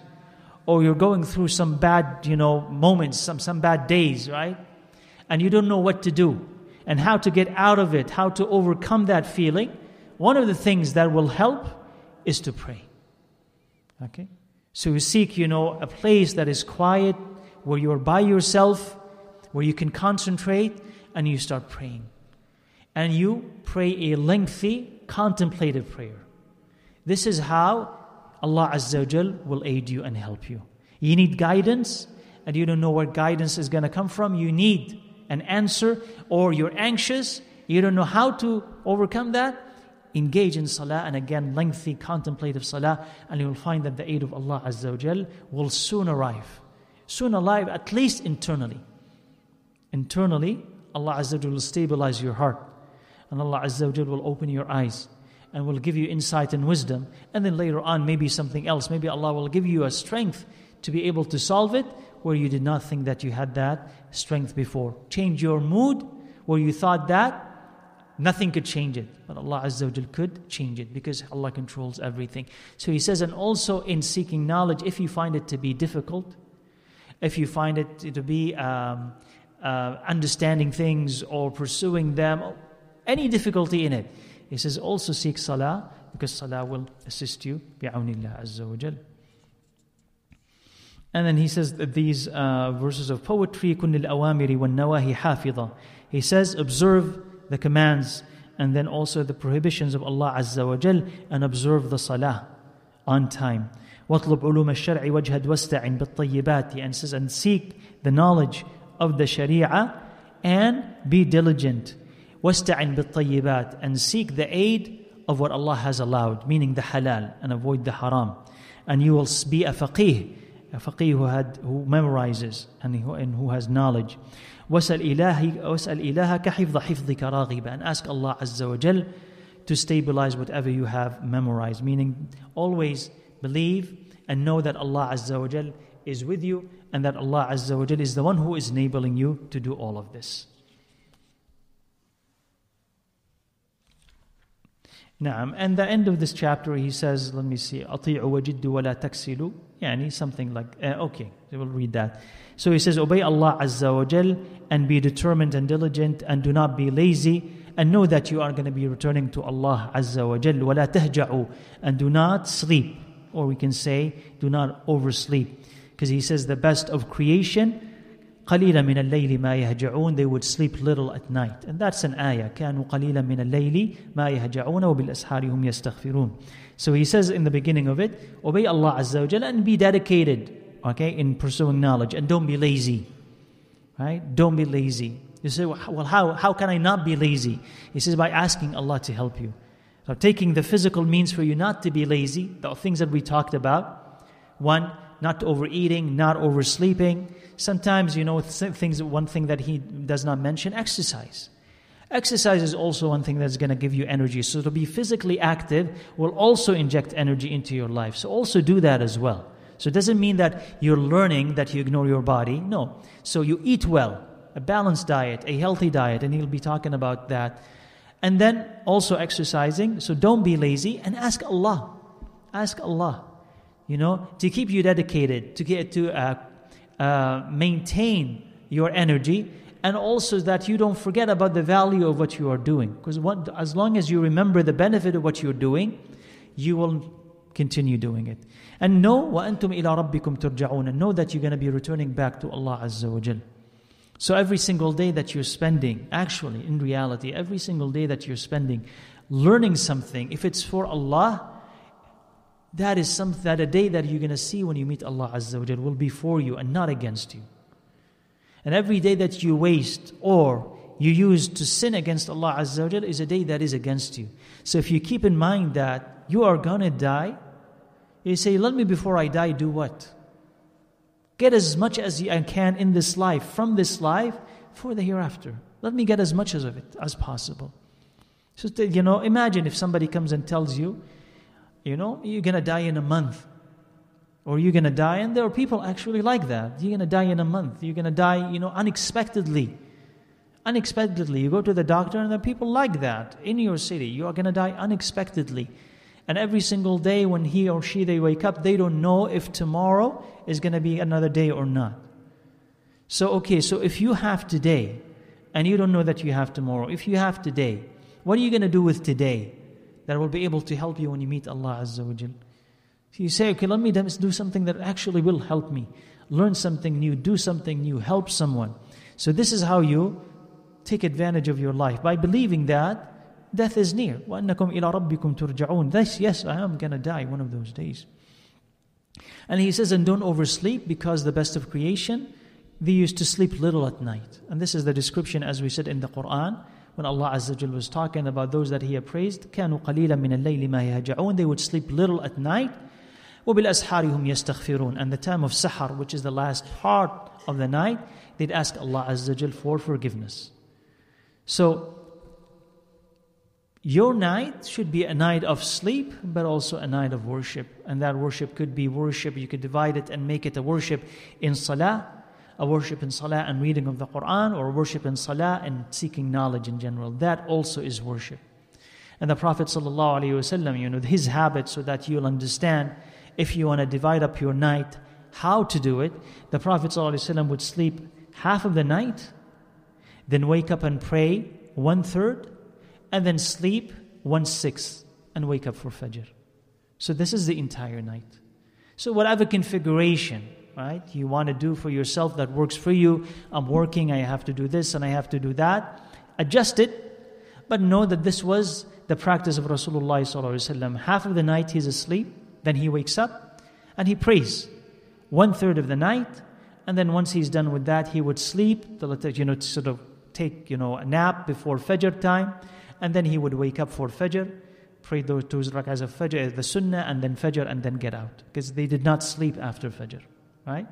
or you're going through some bad, you know, moments, some, some bad days, right? And you don't know what to do and how to get out of it, how to overcome that feeling. One of the things that will help is to pray. Okay? So you seek, you know, a place that is quiet, where you're by yourself, where you can concentrate, and you start praying. And you pray a lengthy, contemplative prayer. This is how Allah Azza wa Jal will aid you and help you. You need guidance, and you don't know where guidance is going to come from. You need an answer, or you're anxious, you don't know how to overcome that. Engage in salah, and again, lengthy contemplative salah, and you will find that the aid of Allah Azza wa Jal will soon arrive. Soon arrive, at least internally. Internally, Allah Azza wa Jal will stabilize your heart, and Allah Azza wa Jal will open your eyes and will give you insight and wisdom. And then later on, maybe something else. Maybe Allah will give you a strength to be able to solve it, where you did not think that you had that strength before. Change your mood where you thought that nothing could change it. But Allah Azza wa could change it because Allah controls everything. So He says, and also in seeking knowledge, if you find it to be difficult, if you find it to be um, uh, understanding things or pursuing them, any difficulty in it, He says, also seek salah because salah will assist you. bi'awnillah Azza wa Jal. And then he says that these uh, verses of poetry, كن الأوامر والنواهي حافظة. He says, observe the commands and then also the prohibitions of Allah Azza wa Jal and observe the salah on time. واطلب علوم الشرع واجهد واستعن بالطيبات and says and seek the knowledge of the sharia and be diligent واستعن بالطيبات and seek the aid of what Allah has allowed meaning the halal and avoid the haram and you will be a faqih a faqih who, had, who memorizes and who, and who has knowledge واسأل إلهي واسأل إلهك حفظ حفظك راغبا and ask Allah Azza wa Jal to stabilize whatever you have memorized meaning always believe and know that Allah Azza wa Jal is with you and that Allah Azza wa Jal is the one who is enabling you to do all of this. نعم and the end of this chapter he says let me see أطيعوا وجدوا ولا تكسلوا يعني something like uh, okay we'll read that so he says obey Allah Azza wa Jal and be determined and diligent and do not be lazy and know that you are going to be returning to Allah Azza wa Jal ولا تهجعوا and do not sleep or we can say, do not oversleep. Because he says the best of creation, قليلا من الليل ما يهجعون they would sleep little at night and that's an ayah كانوا قليلا من الليل ما يهجعون وبالأسحار هم يستغفرون so he says in the beginning of it obey Allah Azza wa Jalla and be dedicated okay in pursuing knowledge and don't be lazy right don't be lazy you say well how, how can I not be lazy he says by asking Allah to help you so, taking the physical means for you not to be lazy, the things that we talked about. One, not overeating, not oversleeping. Sometimes, you know, things, one thing that he does not mention exercise. Exercise is also one thing that's going to give you energy. So, to be physically active will also inject energy into your life. So, also do that as well. So, it doesn't mean that you're learning that you ignore your body. No. So, you eat well, a balanced diet, a healthy diet, and he'll be talking about that and then also exercising. So don't be lazy and ask Allah. Ask Allah, you know, to keep you dedicated, to get to uh, uh, maintain your energy, and also that you don't forget about the value of what you are doing. Because as long as you remember the benefit of what you're doing, you will continue doing it. And know وَأَنْتُمْ إِلَىٰ رَبِّكُمْ تُرْجَعُونَ and know that you're going to be returning back to Allah Azza wa Jalla. So every single day that you're spending, actually, in reality, every single day that you're spending learning something, if it's for Allah, that is something that a day that you're going to see when you meet Allah Azza wa will be for you and not against you. And every day that you waste or you use to sin against Allah Azza wa is a day that is against you. So if you keep in mind that you are going to die, you say, Let me before I die do what? Get as much as I can in this life, from this life, for the hereafter. Let me get as much of it as possible. So, you know, imagine if somebody comes and tells you, you know, you're going to die in a month. Or you're going to die, and there are people actually like that. You're going to die in a month. You're going to die, you know, unexpectedly. Unexpectedly. You go to the doctor, and there are people like that in your city. You are going to die unexpectedly. And every single day when he or she they wake up, they don't know if tomorrow is going to be another day or not. So okay, so if you have today and you don't know that you have tomorrow, if you have today, what are you going to do with today that will be able to help you when you meet Allah Azza wa Jal? So you say, okay, let me do something that actually will help me. Learn something new, do something new, help someone. So this is how you take advantage of your life by believing that death is near. وَأَنَّكُمْ إِلَىٰ رَبِّكُمْ تُرْجَعُونَ This, yes, I am going to die one of those days. And he says, and don't oversleep because the best of creation, they used to sleep little at night. And this is the description as we said in the Quran, when Allah Azza wa was talking about those that He appraised, كَانُوا قَلِيلًا مِنَ اللَّيْلِ مَا يَهْجَعُونَ They would sleep little at night. وَبِالْأَسْحَارِ هُمْ يَسْتَغْفِرُونَ And the time of Sahar, which is the last part of the night, they'd ask Allah Azza wa for forgiveness. So, Your night should be a night of sleep, but also a night of worship. And that worship could be worship, you could divide it and make it a worship in salah, a worship in salah and reading of the Quran, or worship in salah and seeking knowledge in general. That also is worship. And the Prophet ﷺ, you know, his habit so that you'll understand if you want to divide up your night, how to do it. The Prophet ﷺ would sleep half of the night, then wake up and pray one third, and then sleep one sixth and wake up for Fajr. So this is the entire night. So whatever configuration, right, you want to do for yourself that works for you. I'm working, I have to do this and I have to do that. Adjust it, but know that this was the practice of Rasulullah. Half of the night he's asleep, then he wakes up and he prays. One third of the night, and then once he's done with that, he would sleep, you know, sort of take, you know, a nap before Fajr time and then he would wake up for Fajr, pray those two rak'ahs of Fajr, eh, the Sunnah, and then Fajr, and then get out. Because they did not sleep after Fajr, right?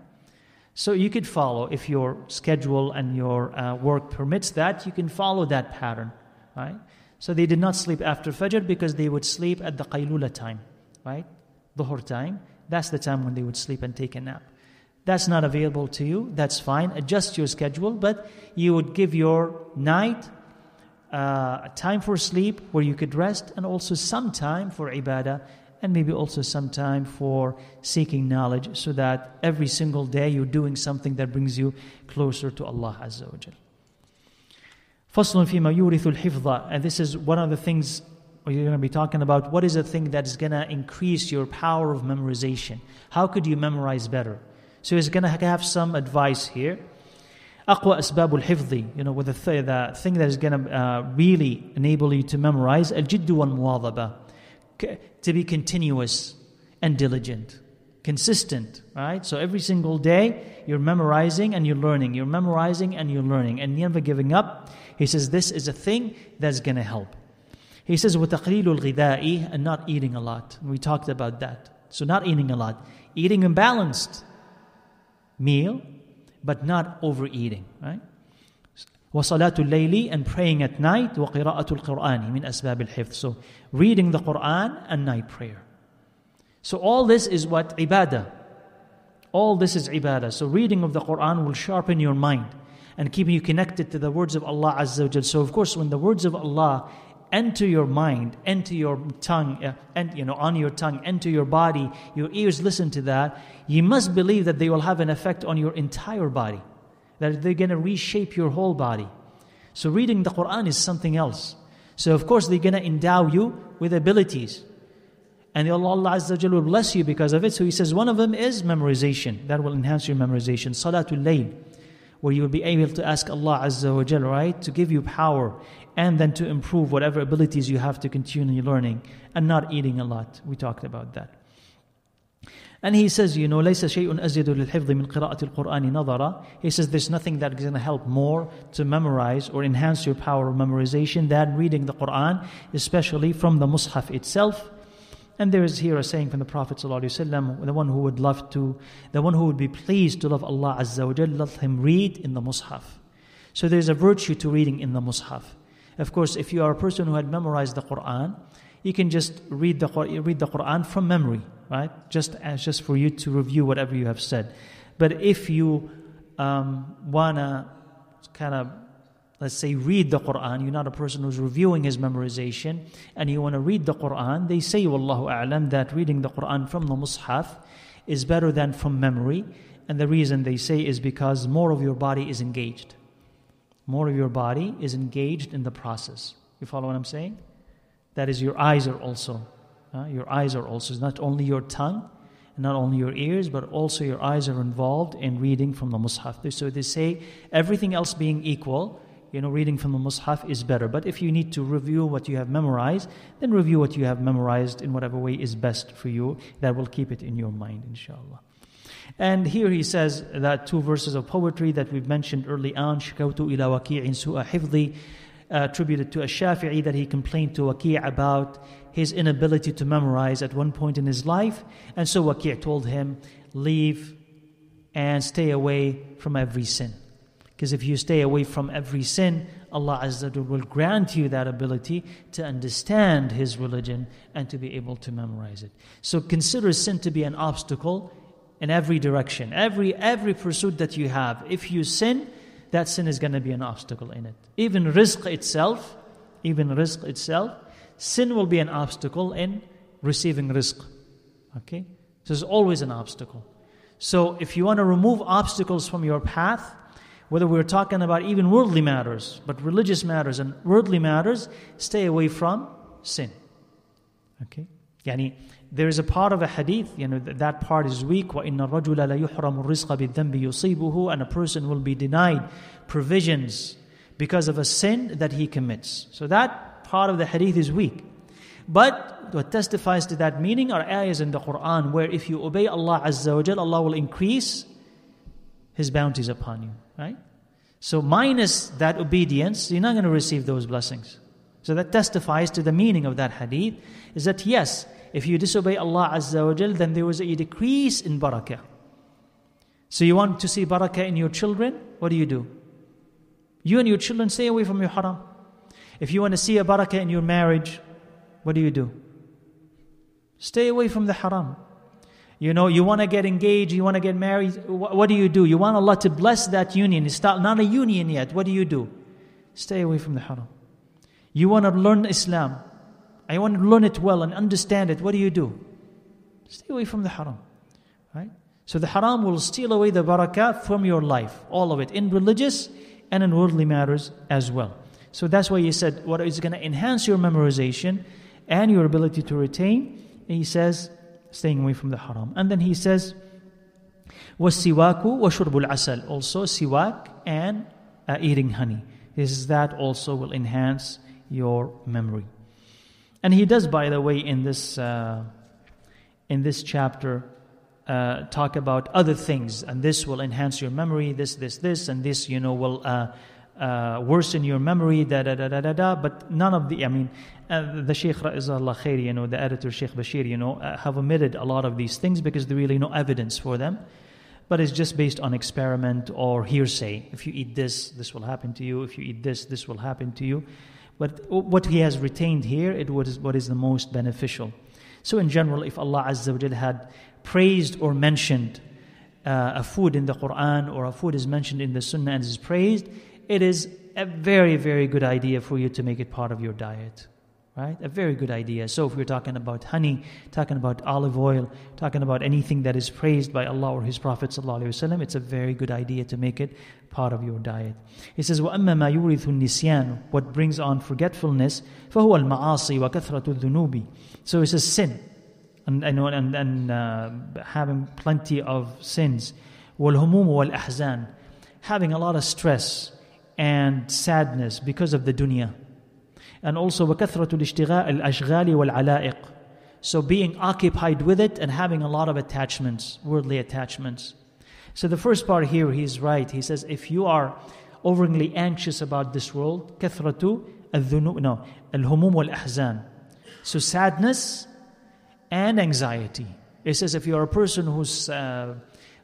So you could follow, if your schedule and your uh, work permits that, you can follow that pattern, right? So they did not sleep after Fajr because they would sleep at the Qaylula time, right? Dhuhr time. That's the time when they would sleep and take a nap. That's not available to you, that's fine. Adjust your schedule, but you would give your night uh, a time for sleep where you could rest, and also some time for ibadah, and maybe also some time for seeking knowledge, so that every single day you're doing something that brings you closer to Allah Azza wa Jal. فصل فيما يورث الحفظ and this is one of the things you're going to be talking about what is a thing that is going to increase your power of memorization how could you memorize better so he's going to have some advice here أقوى أسباب الحفظ you know with the, th- the thing that is going to uh, really enable you to memorize الجد والمواظبة to be continuous and diligent consistent right so every single day you're memorizing and you're learning you're memorizing and you're learning and never giving up he says this is a thing that's going to help he says وتقليل الغذاء and not eating a lot we talked about that so not eating a lot eating a balanced meal but not overeating, right? وصلاة الليل and praying at night وقراءة القرآن من أسباب الحفظ. So reading the Quran and night prayer. So all this is what ibadah. All this is ibadah. So reading of the Quran will sharpen your mind and keep you connected to the words of Allah Azza wa So of course when the words of Allah enter your mind, enter your tongue, uh, and you know, on your tongue, enter your body, your ears listen to that, you must believe that they will have an effect on your entire body, that they're going to reshape your whole body. So reading the Quran is something else. So of course they're going to endow you with abilities. And Allah Azza will bless you because of it. So He says one of them is memorization. That will enhance your memorization. Salatul Layl where you will be able to ask Allah Azza wa Jal, right, to give you power and then to improve whatever abilities you have to continue learning and not eating a lot. We talked about that. And he says, you know, ليس شيء أزيد للحفظ من قراءة القرآن نظرا. He says there's nothing that's going to help more to memorize or enhance your power of memorization than reading the Quran, especially from the Mus'haf itself. And there is here a saying from the Prophet ﷺ, the one who would love to, the one who would be pleased to love Allah Azza wa Jal, let him read in the Mus'haf. So there's a virtue to reading in the Mus'haf. Of course, if you are a person who had memorized the Quran, you can just read the, read the Quran from memory, right? Just as just for you to review whatever you have said. But if you um, wanna kind of let's say, read the Quran, you're not a person who's reviewing his memorization, and you want to read the Quran, they say, Wallahu A'lam, that reading the Quran from the Mus'haf is better than from memory. And the reason they say is because more of your body is engaged. More of your body is engaged in the process. You follow what I'm saying? That is, your eyes are also. Uh, your eyes are also, not only your tongue, not only your ears, but also your eyes are involved in reading from the Mus'haf. So they say everything else being equal, you know, reading from the Mus'haf is better. But if you need to review what you have memorized, then review what you have memorized in whatever way is best for you. That will keep it in your mind, inshallah. And here he says that two verses of poetry that we've mentioned early on, shikau'tu ila waqi'in su'a hifdi, uh, attributed to a Shafi'i that he complained to Waqi' about his inability to memorize at one point in his life. And so Waki' told him, leave and stay away from every sin. Because if you stay away from every sin, Allah Azza will grant you that ability to understand His religion and to be able to memorize it. So consider sin to be an obstacle in every direction. Every, every pursuit that you have, if you sin, that sin is going to be an obstacle in it. Even rizq itself, even rizq itself, sin will be an obstacle in receiving rizq. Okay? So there's always an obstacle. So if you want to remove obstacles from your path, whether we're talking about even worldly matters, but religious matters and worldly matters, stay away from sin. Okay? Yani, there is a part of a hadith, you know, that, that part is weak. وَإِنَّ الرَّجُلَ لَيُحْرَمُ الرِّزْقَ بِالذَّنْبِ يُصِيبُهُ And a person will be denied provisions because of a sin that he commits. So that part of the hadith is weak. But what testifies to that meaning are ayahs in the Quran where if you obey Allah Azza wa Jal, Allah will increase His bounties upon you. Right? So minus that obedience, you're not going to receive those blessings. So that testifies to the meaning of that hadith is that yes, if you disobey Allah Azza wa Jal, then there was a decrease in barakah. So you want to see barakah in your children? What do you do? You and your children stay away from your haram. If you want to see a barakah in your marriage, what do you do? Stay away from the haram. You know, you want to get engaged, you want to get married. What do you do? You want Allah to bless that union. It's not a union yet. What do you do? Stay away from the haram. You want to learn Islam. I want to learn it well and understand it. What do you do? Stay away from the haram. Right? So the haram will steal away the barakah from your life, all of it, in religious and in worldly matters as well. So that's why he said what is going to enhance your memorization and your ability to retain. He says staying away from the haram. And then he says wasiwaku washurbul asal also siwak and uh, eating honey. This is that also will enhance your memory. And he does, by the way, in this uh, in this chapter, uh, talk about other things, and this will enhance your memory. This, this, this, and this, you know, will uh, uh, worsen your memory, da da da da da da. But none of the, I mean, uh, the Sheikh Ra'izallah Khairi, you know, the editor Sheikh Bashir, you know, uh, have omitted a lot of these things because there really no evidence for them. But it's just based on experiment or hearsay. If you eat this, this will happen to you. If you eat this, this will happen to you. But what he has retained here, it was what is the most beneficial. So in general, if Allah Azza wa had praised or mentioned uh, a food in the Quran or a food is mentioned in the Sunnah and is praised, it is a very, very good idea for you to make it part of your diet right? A very good idea. So if we're talking about honey, talking about olive oil, talking about anything that is praised by Allah or His Prophet ﷺ, it's a very good idea to make it part of your diet. He says, وَأَمَّا مَا يُورِثُ النِّسْيَانُ What brings on forgetfulness, فَهُوَ الْمَعَاصِي وَكَثْرَةُ الذُّنُوبِ So it says sin, and, and, and, and uh, having plenty of sins. وَالْهُمُومُ وَالْأَحْزَانِ Having a lot of stress and sadness because of the dunya and also وكثرة الاشتغال الأشغال والعلائق so being occupied with it and having a lot of attachments worldly attachments so the first part here he's right he says if you are overly anxious about this world كثرة الذنوب no الهموم والأحزان so sadness and anxiety it says if you're a person who's uh,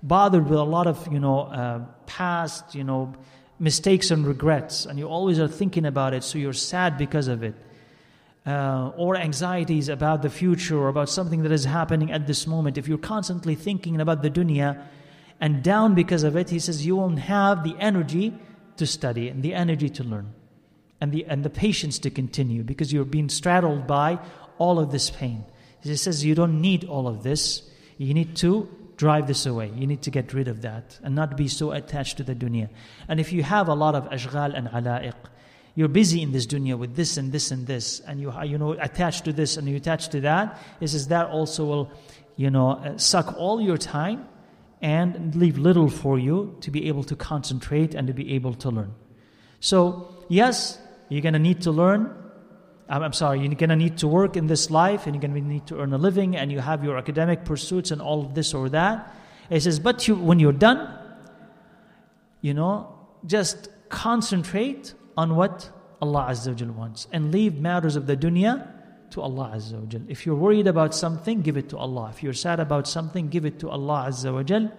bothered with a lot of you know uh, past you know mistakes and regrets, and you always are thinking about it, so you're sad because of it. Uh, or anxieties about the future or about something that is happening at this moment, if you're constantly thinking about the dunya and down because of it, he says you won't have the energy to study and the energy to learn and the, and the patience to continue because you're being straddled by all of this pain. He says you don't need all of this. You need to drive this away. You need to get rid of that and not be so attached to the dunya. And if you have a lot of ashghal and ala'iq, you're busy in this dunya with this and this and this, and you you know attached to this and you attached to that. It says that also will, you know, uh, suck all your time and leave little for you to be able to concentrate and to be able to learn. So yes, you're gonna need to learn I'm sorry, you're going to need to work in this life and you're going to need to earn a living and you have your academic pursuits and all of this or that. He says, but you, when you're done, you know, just concentrate on what Allah Azza wa wants and leave matters of the dunya to Allah Azza wa If you're worried about something, give it to Allah. If you're sad about something, give it to Allah Azza wa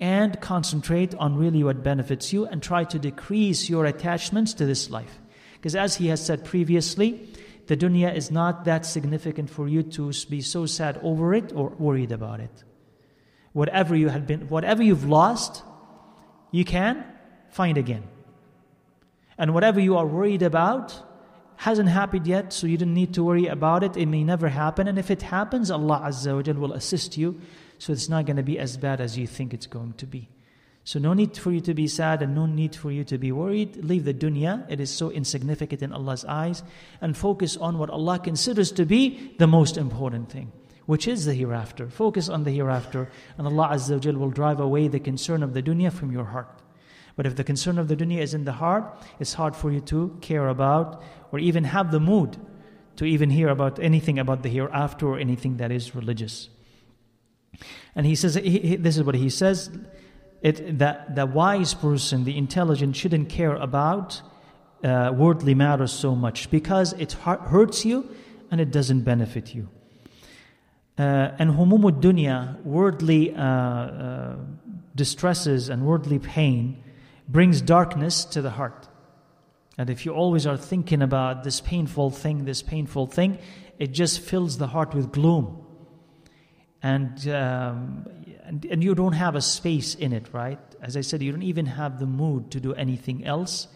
and concentrate on really what benefits you and try to decrease your attachments to this life. Because as he has said previously, the dunya is not that significant for you to be so sad over it or worried about it. Whatever you have been, whatever you've lost, you can find again. And whatever you are worried about hasn't happened yet, so you don't need to worry about it. It may never happen. And if it happens, Allah Azza wa will assist you so it's not going to be as bad as you think it's going to be. So, no need for you to be sad and no need for you to be worried. Leave the dunya, it is so insignificant in Allah's eyes, and focus on what Allah considers to be the most important thing, which is the hereafter. Focus on the hereafter, and Allah Azza wa will drive away the concern of the dunya from your heart. But if the concern of the dunya is in the heart, it's hard for you to care about or even have the mood to even hear about anything about the hereafter or anything that is religious. And he says, he, he, this is what he says it, that the wise person, the intelligent, shouldn't care about uh, worldly matters so much because it hurts you and it doesn't benefit you. Uh, and humumud dunya, worldly uh, uh, distresses and worldly pain, brings darkness to the heart. And if you always are thinking about this painful thing, this painful thing, it just fills the heart with gloom. And, um, and, and you don't have a space in it, right? As I said, you don't even have the mood to do anything else,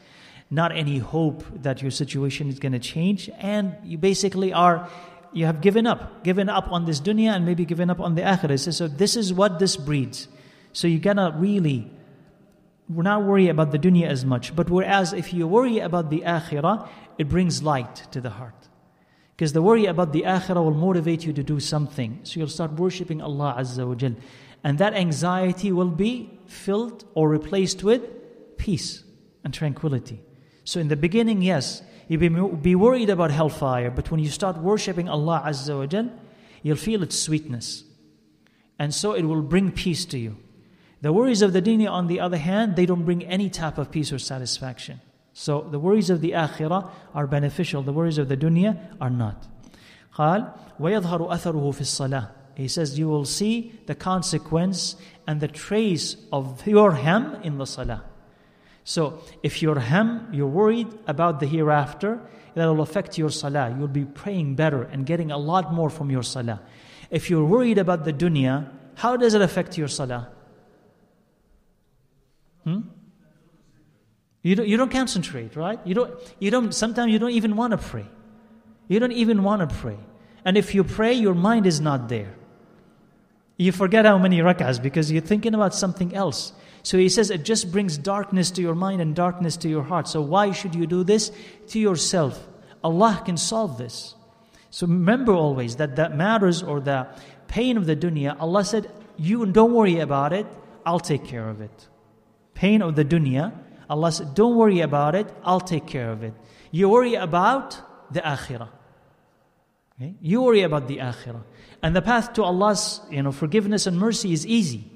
not any hope that your situation is going to change, and you basically are you have given up, given up on this dunya and maybe given up on the akhirah. So this is what this breeds. So you cannot really we're not worry about the dunya as much. But whereas if you worry about the akhirah, it brings light to the heart. Because the worry about the akhirah will motivate you to do something. So you'll start worshipping Allah Azza wa Jal. And that anxiety will be filled or replaced with peace and tranquility. So in the beginning, yes, you'll be, be worried about hellfire, but when you start worshipping Allah Azza wa Jal, you'll feel its sweetness. And so it will bring peace to you. The worries of the dunya, on the other hand, they don't bring any type of peace or satisfaction. So the worries of the akhirah are beneficial, the worries of the dunya are not. قال ويظهر أثره في الصلاة he says you will see the consequence and the trace of your hem in the salah. So if your hem, you're worried about the hereafter, that will affect your salah. You'll be praying better and getting a lot more from your salah. If you're worried about the dunya, how does it affect your salah? Hmm? You don't, you don't concentrate, right? You don't, you don't, sometimes you don't even want to pray. You don't even want to pray. And if you pray, your mind is not there. You forget how many rak'ahs because you're thinking about something else. So he says it just brings darkness to your mind and darkness to your heart. So why should you do this to yourself? Allah can solve this. So remember always that the matters or the pain of the dunya, Allah said, You don't worry about it, I'll take care of it pain of the dunya, Allah said, Don't worry about it, I'll take care of it. You worry about the akhirah. Okay? You worry about the akhirah. And the path to Allah's you know, forgiveness and mercy is easy.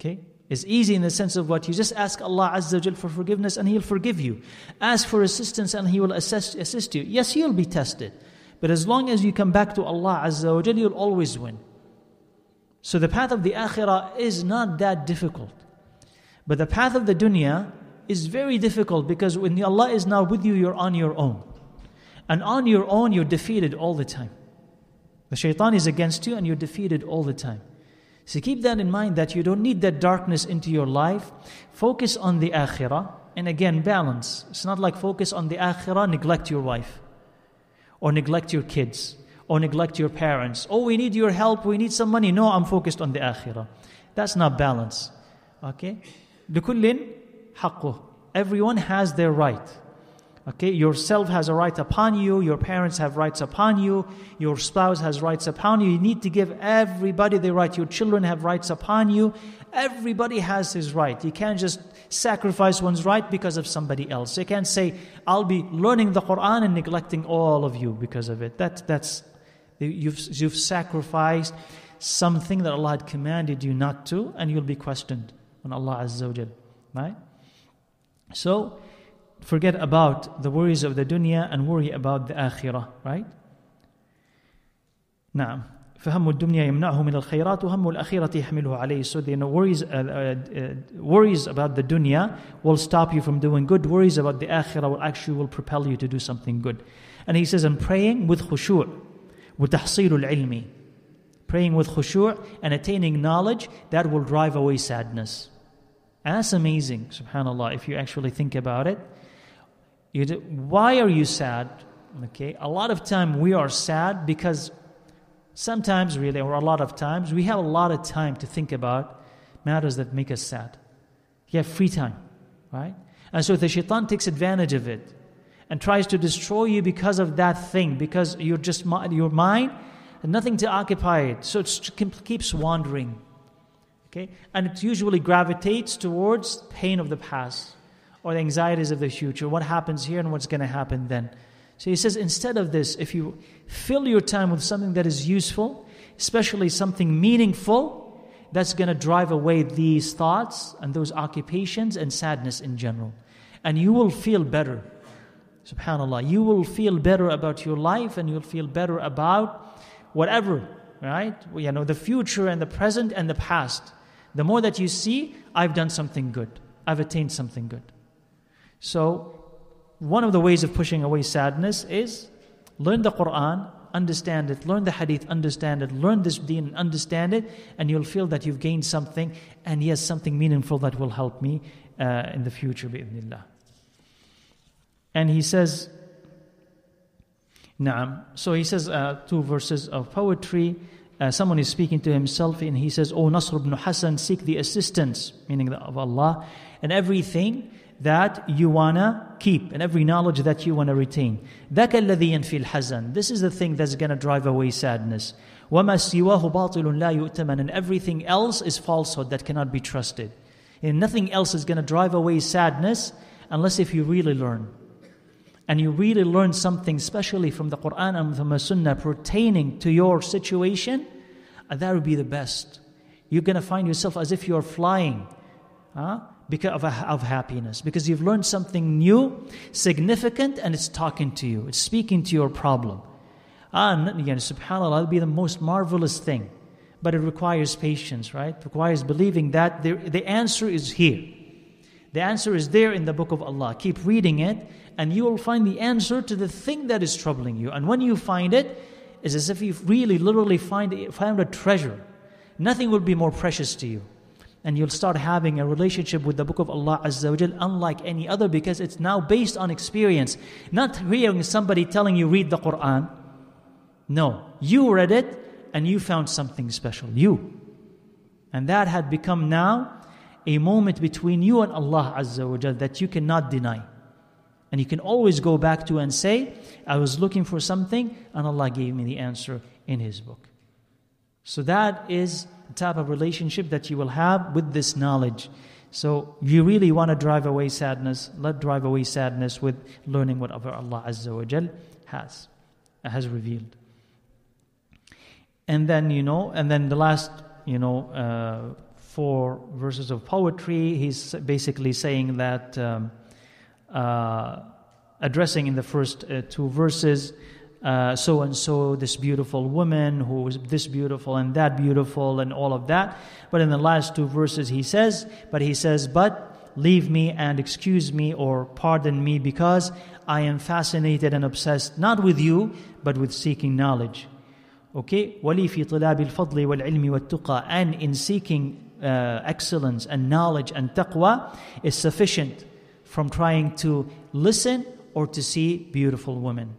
Okay? It's easy in the sense of what you just ask Allah Azza wa for forgiveness and He'll forgive you. Ask for assistance and He will assist, assist you. Yes, you'll be tested. But as long as you come back to Allah Azza wa you'll always win. So the path of the akhirah is not that difficult. But the path of the dunya is very difficult because when Allah is not with you, you're on your own. And on your own, you're defeated all the time. The shaitan is against you and you're defeated all the time. So keep that in mind that you don't need that darkness into your life. Focus on the akhirah. And again, balance. It's not like focus on the akhirah, neglect your wife, or neglect your kids, or neglect your parents. Oh, we need your help, we need some money. No, I'm focused on the akhirah. That's not balance. Okay? لكل حقه everyone has their right okay yourself has a right upon you your parents have rights upon you your spouse has rights upon you. You need to give everybody their right. Your children have rights upon you. Everybody has his right. You can't just sacrifice one's right because of somebody else. You can't say i'll be learning the quran and neglecting all of you because of it. That, that's you've, you've sacrificed something that allah had commanded you not to and you'll be questioned on Allah Azza wa Jal. Right? So, forget about the worries of the dunya and worry about the akhirah, right? Now, فهم الدنيا يمنعه من الخيرات وهم الأخيرة يحمله عليه so the you know, worries, uh, uh, uh, worries about the dunya will stop you from doing good worries about the akhirah will actually will propel you to do something good and he says I'm praying with khushu' وتحصيل العلم praying with khushu' and attaining knowledge that will drive away sadness and that's amazing subhanallah if you actually think about it do, why are you sad okay a lot of time we are sad because Sometimes, really, or a lot of times, we have a lot of time to think about matters that make us sad. You have free time, right? And so the shaitan takes advantage of it and tries to destroy you because of that thing, because you're just your mind and nothing to occupy it. So it keeps wandering. Okay? And it usually gravitates towards pain of the past or the anxieties of the future, what happens here and what's going to happen then. So he says, instead of this, if you fill your time with something that is useful, especially something meaningful, that's going to drive away these thoughts and those occupations and sadness in general. And you will feel better. Subhanallah. You will feel better about your life and you'll feel better about whatever, right? You know, the future and the present and the past. The more that you see, I've done something good. I've attained something good. So one of the ways of pushing away sadness is learn the Quran, understand it, learn the hadith, understand it, learn this deen, understand it, and you'll feel that you've gained something, and yes, something meaningful that will help me uh, in the future, bi'idhnillah. And he says, Naam. So he says uh, two verses of poetry. Uh, someone is speaking to himself and he says, O Nasr ibn Hassan, seek the assistance, meaning of Allah, and everything that you wanna keep and every knowledge that you wanna retain. ذاك الذي ينفي الحزن. This is the thing that's gonna drive away sadness. وما سواه باطل لا يؤتمن and everything else is falsehood that cannot be trusted. And nothing else is gonna drive away sadness unless if you really learn. And you really learn something, especially from the Quran and from the Sunnah, pertaining to your situation, and that would be the best. You're going to find yourself as if you're flying. Huh? Because of, of happiness. Because you've learned something new significant and it's talking to you. It's speaking to your problem. And again subhanallah It'll be the most marvelous thing. But it requires patience right? It requires believing that there, the answer is here. The answer is there in the book of allah. Keep reading it and you will find the answer to the thing that is troubling you. And when you find it it's as if you really literally find, found a treasure. Nothing will be more precious to you and you'll start having a relationship with the book of Allah Azza wa Jal unlike any other because it's now based on experience. Not hearing somebody telling you read the Quran. No, you read it and you found something special. You. And that had become now a moment between you and Allah Azza wa Jal that you cannot deny. And you can always go back to and say, I was looking for something and Allah gave me the answer in His book. So that is the type of relationship that you will have with this knowledge. So you really want to drive away sadness, let drive away sadness with learning whatever Allah Azza wa Jal has, has revealed. And then, you know, and then the last, you know, uh, four verses of poetry, he's basically saying that, um, uh, addressing in the first uh, two verses, so and so, this beautiful woman who is this beautiful and that beautiful and all of that. But in the last two verses, he says, but he says, but leave me and excuse me or pardon me because I am fascinated and obsessed not with you, but with seeking knowledge. Okay? وَلِي فِي طِلَابِ الْفَضْلِ وَالْعِلْمِ وَالتُّقَى And in seeking uh, excellence and knowledge and taqwa is sufficient from trying to listen or to see beautiful women.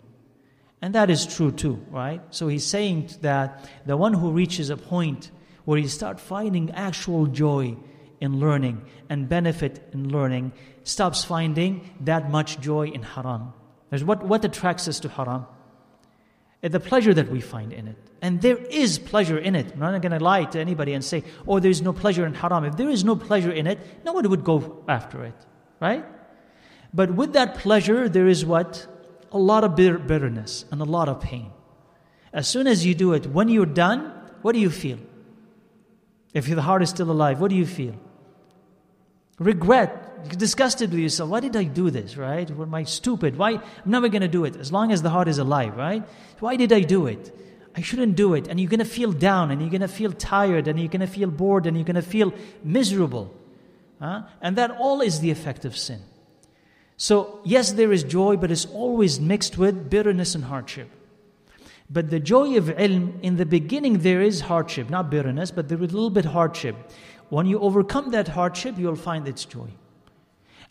And that is true too, right? So he's saying that the one who reaches a point where he start finding actual joy in learning and benefit in learning stops finding that much joy in haram. There's what, what attracts us to haram? Eh, the pleasure that we find in it. And there is pleasure in it. I'm not going to lie to anybody and say, oh, there's no pleasure in haram. If there is no pleasure in it, nobody would go after it, right? But with that pleasure, there is what? A lot of bitterness and a lot of pain. As soon as you do it, when you're done, what do you feel? If the heart is still alive, what do you feel? Regret, disgusted with yourself. Why did I do this, right? What Am I stupid? Why? I'm never going to do it. As long as the heart is alive, right? Why did I do it? I shouldn't do it. And you're going to feel down and you're going to feel tired and you're going to feel bored and you're going to feel miserable. Huh? And that all is the effect of sin. So, yes, there is joy, but it's always mixed with bitterness and hardship. But the joy of ilm, in the beginning, there is hardship, not bitterness, but there is a little bit hardship. When you overcome that hardship, you'll find its joy.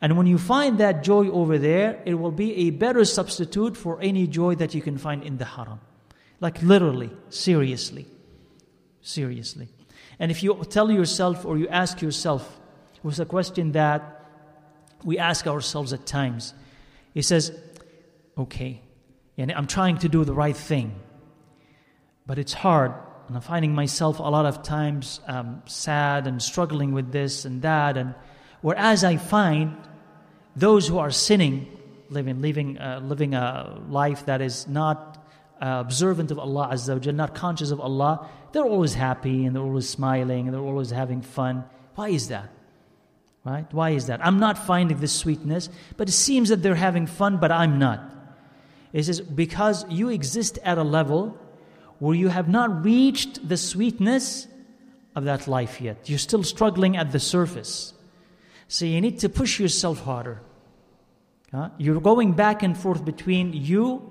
And when you find that joy over there, it will be a better substitute for any joy that you can find in the haram. Like literally, seriously. Seriously. And if you tell yourself or you ask yourself, was a question that we ask ourselves at times. He says, okay, and I'm trying to do the right thing, but it's hard. And I'm finding myself a lot of times um, sad and struggling with this and that. And whereas I find those who are sinning, living, living, uh, living a life that is not uh, observant of Allah not conscious of Allah, they're always happy and they're always smiling and they're always having fun. Why is that? Right? Why is that? I'm not finding this sweetness, but it seems that they're having fun, but I'm not. It says, because you exist at a level where you have not reached the sweetness of that life yet. You're still struggling at the surface. So you need to push yourself harder. You're going back and forth between you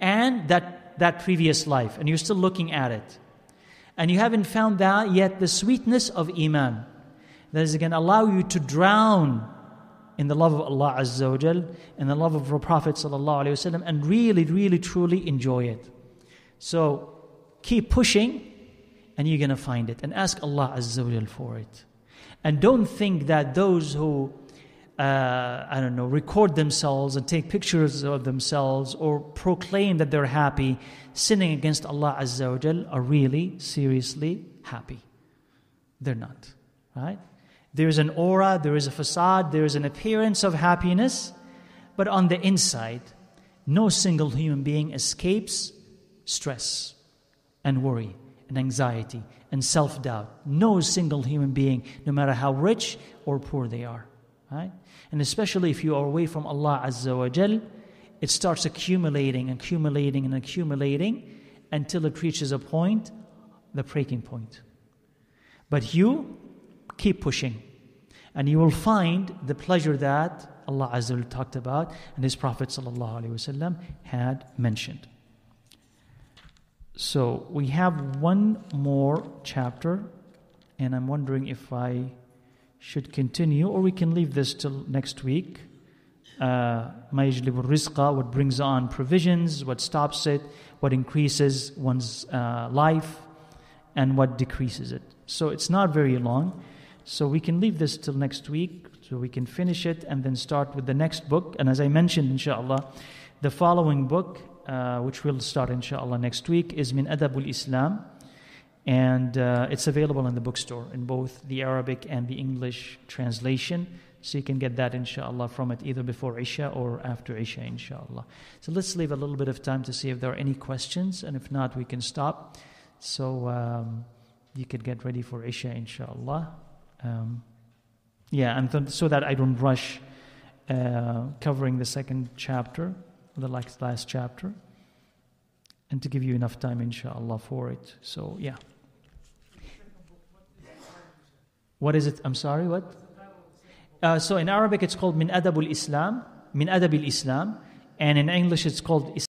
and that, that previous life, and you're still looking at it. And you haven't found that yet the sweetness of Iman that is going to allow you to drown in the love of Allah Azza wa Jal, in the love of the Prophet Sallallahu Alaihi Wasallam, and really, really, truly enjoy it. So keep pushing, and you're going to find it. And ask Allah Azza wa for it. And don't think that those who, uh, I don't know, record themselves and take pictures of themselves or proclaim that they're happy, sinning against Allah Azza wa are really, seriously happy. They're not. Right? There's an aura, there is a facade, there is an appearance of happiness, but on the inside, no single human being escapes stress and worry and anxiety and self doubt. No single human being, no matter how rich or poor they are. Right? And especially if you are away from Allah Azza wa Jal, it starts accumulating, accumulating, and accumulating until it reaches a point, the breaking point. But you keep pushing. And you will find the pleasure that Allah Azza wa talked about and His Prophet ﷺ had mentioned. So we have one more chapter, and I'm wondering if I should continue or we can leave this till next week. Uh, what brings on provisions, what stops it, what increases one's uh, life, and what decreases it. So it's not very long. So we can leave this till next week, so we can finish it and then start with the next book. And as I mentioned, inshallah, the following book, uh, which we'll start inshallah next week, is Min Adabul Islam. And uh, it's available in the bookstore in both the Arabic and the English translation. So you can get that inshallah from it either before Isha or after Isha inshallah. So let's leave a little bit of time to see if there are any questions, and if not, we can stop. So um, you could get ready for Isha inshallah. Um, yeah, and th- so that I don't rush uh, covering the second chapter, the last chapter, and to give you enough time, inshallah, for it. So, yeah. What is it? I'm sorry, what? Uh, so in Arabic it's called Min Adabul Islam, Min Adabil Islam, and in English it's called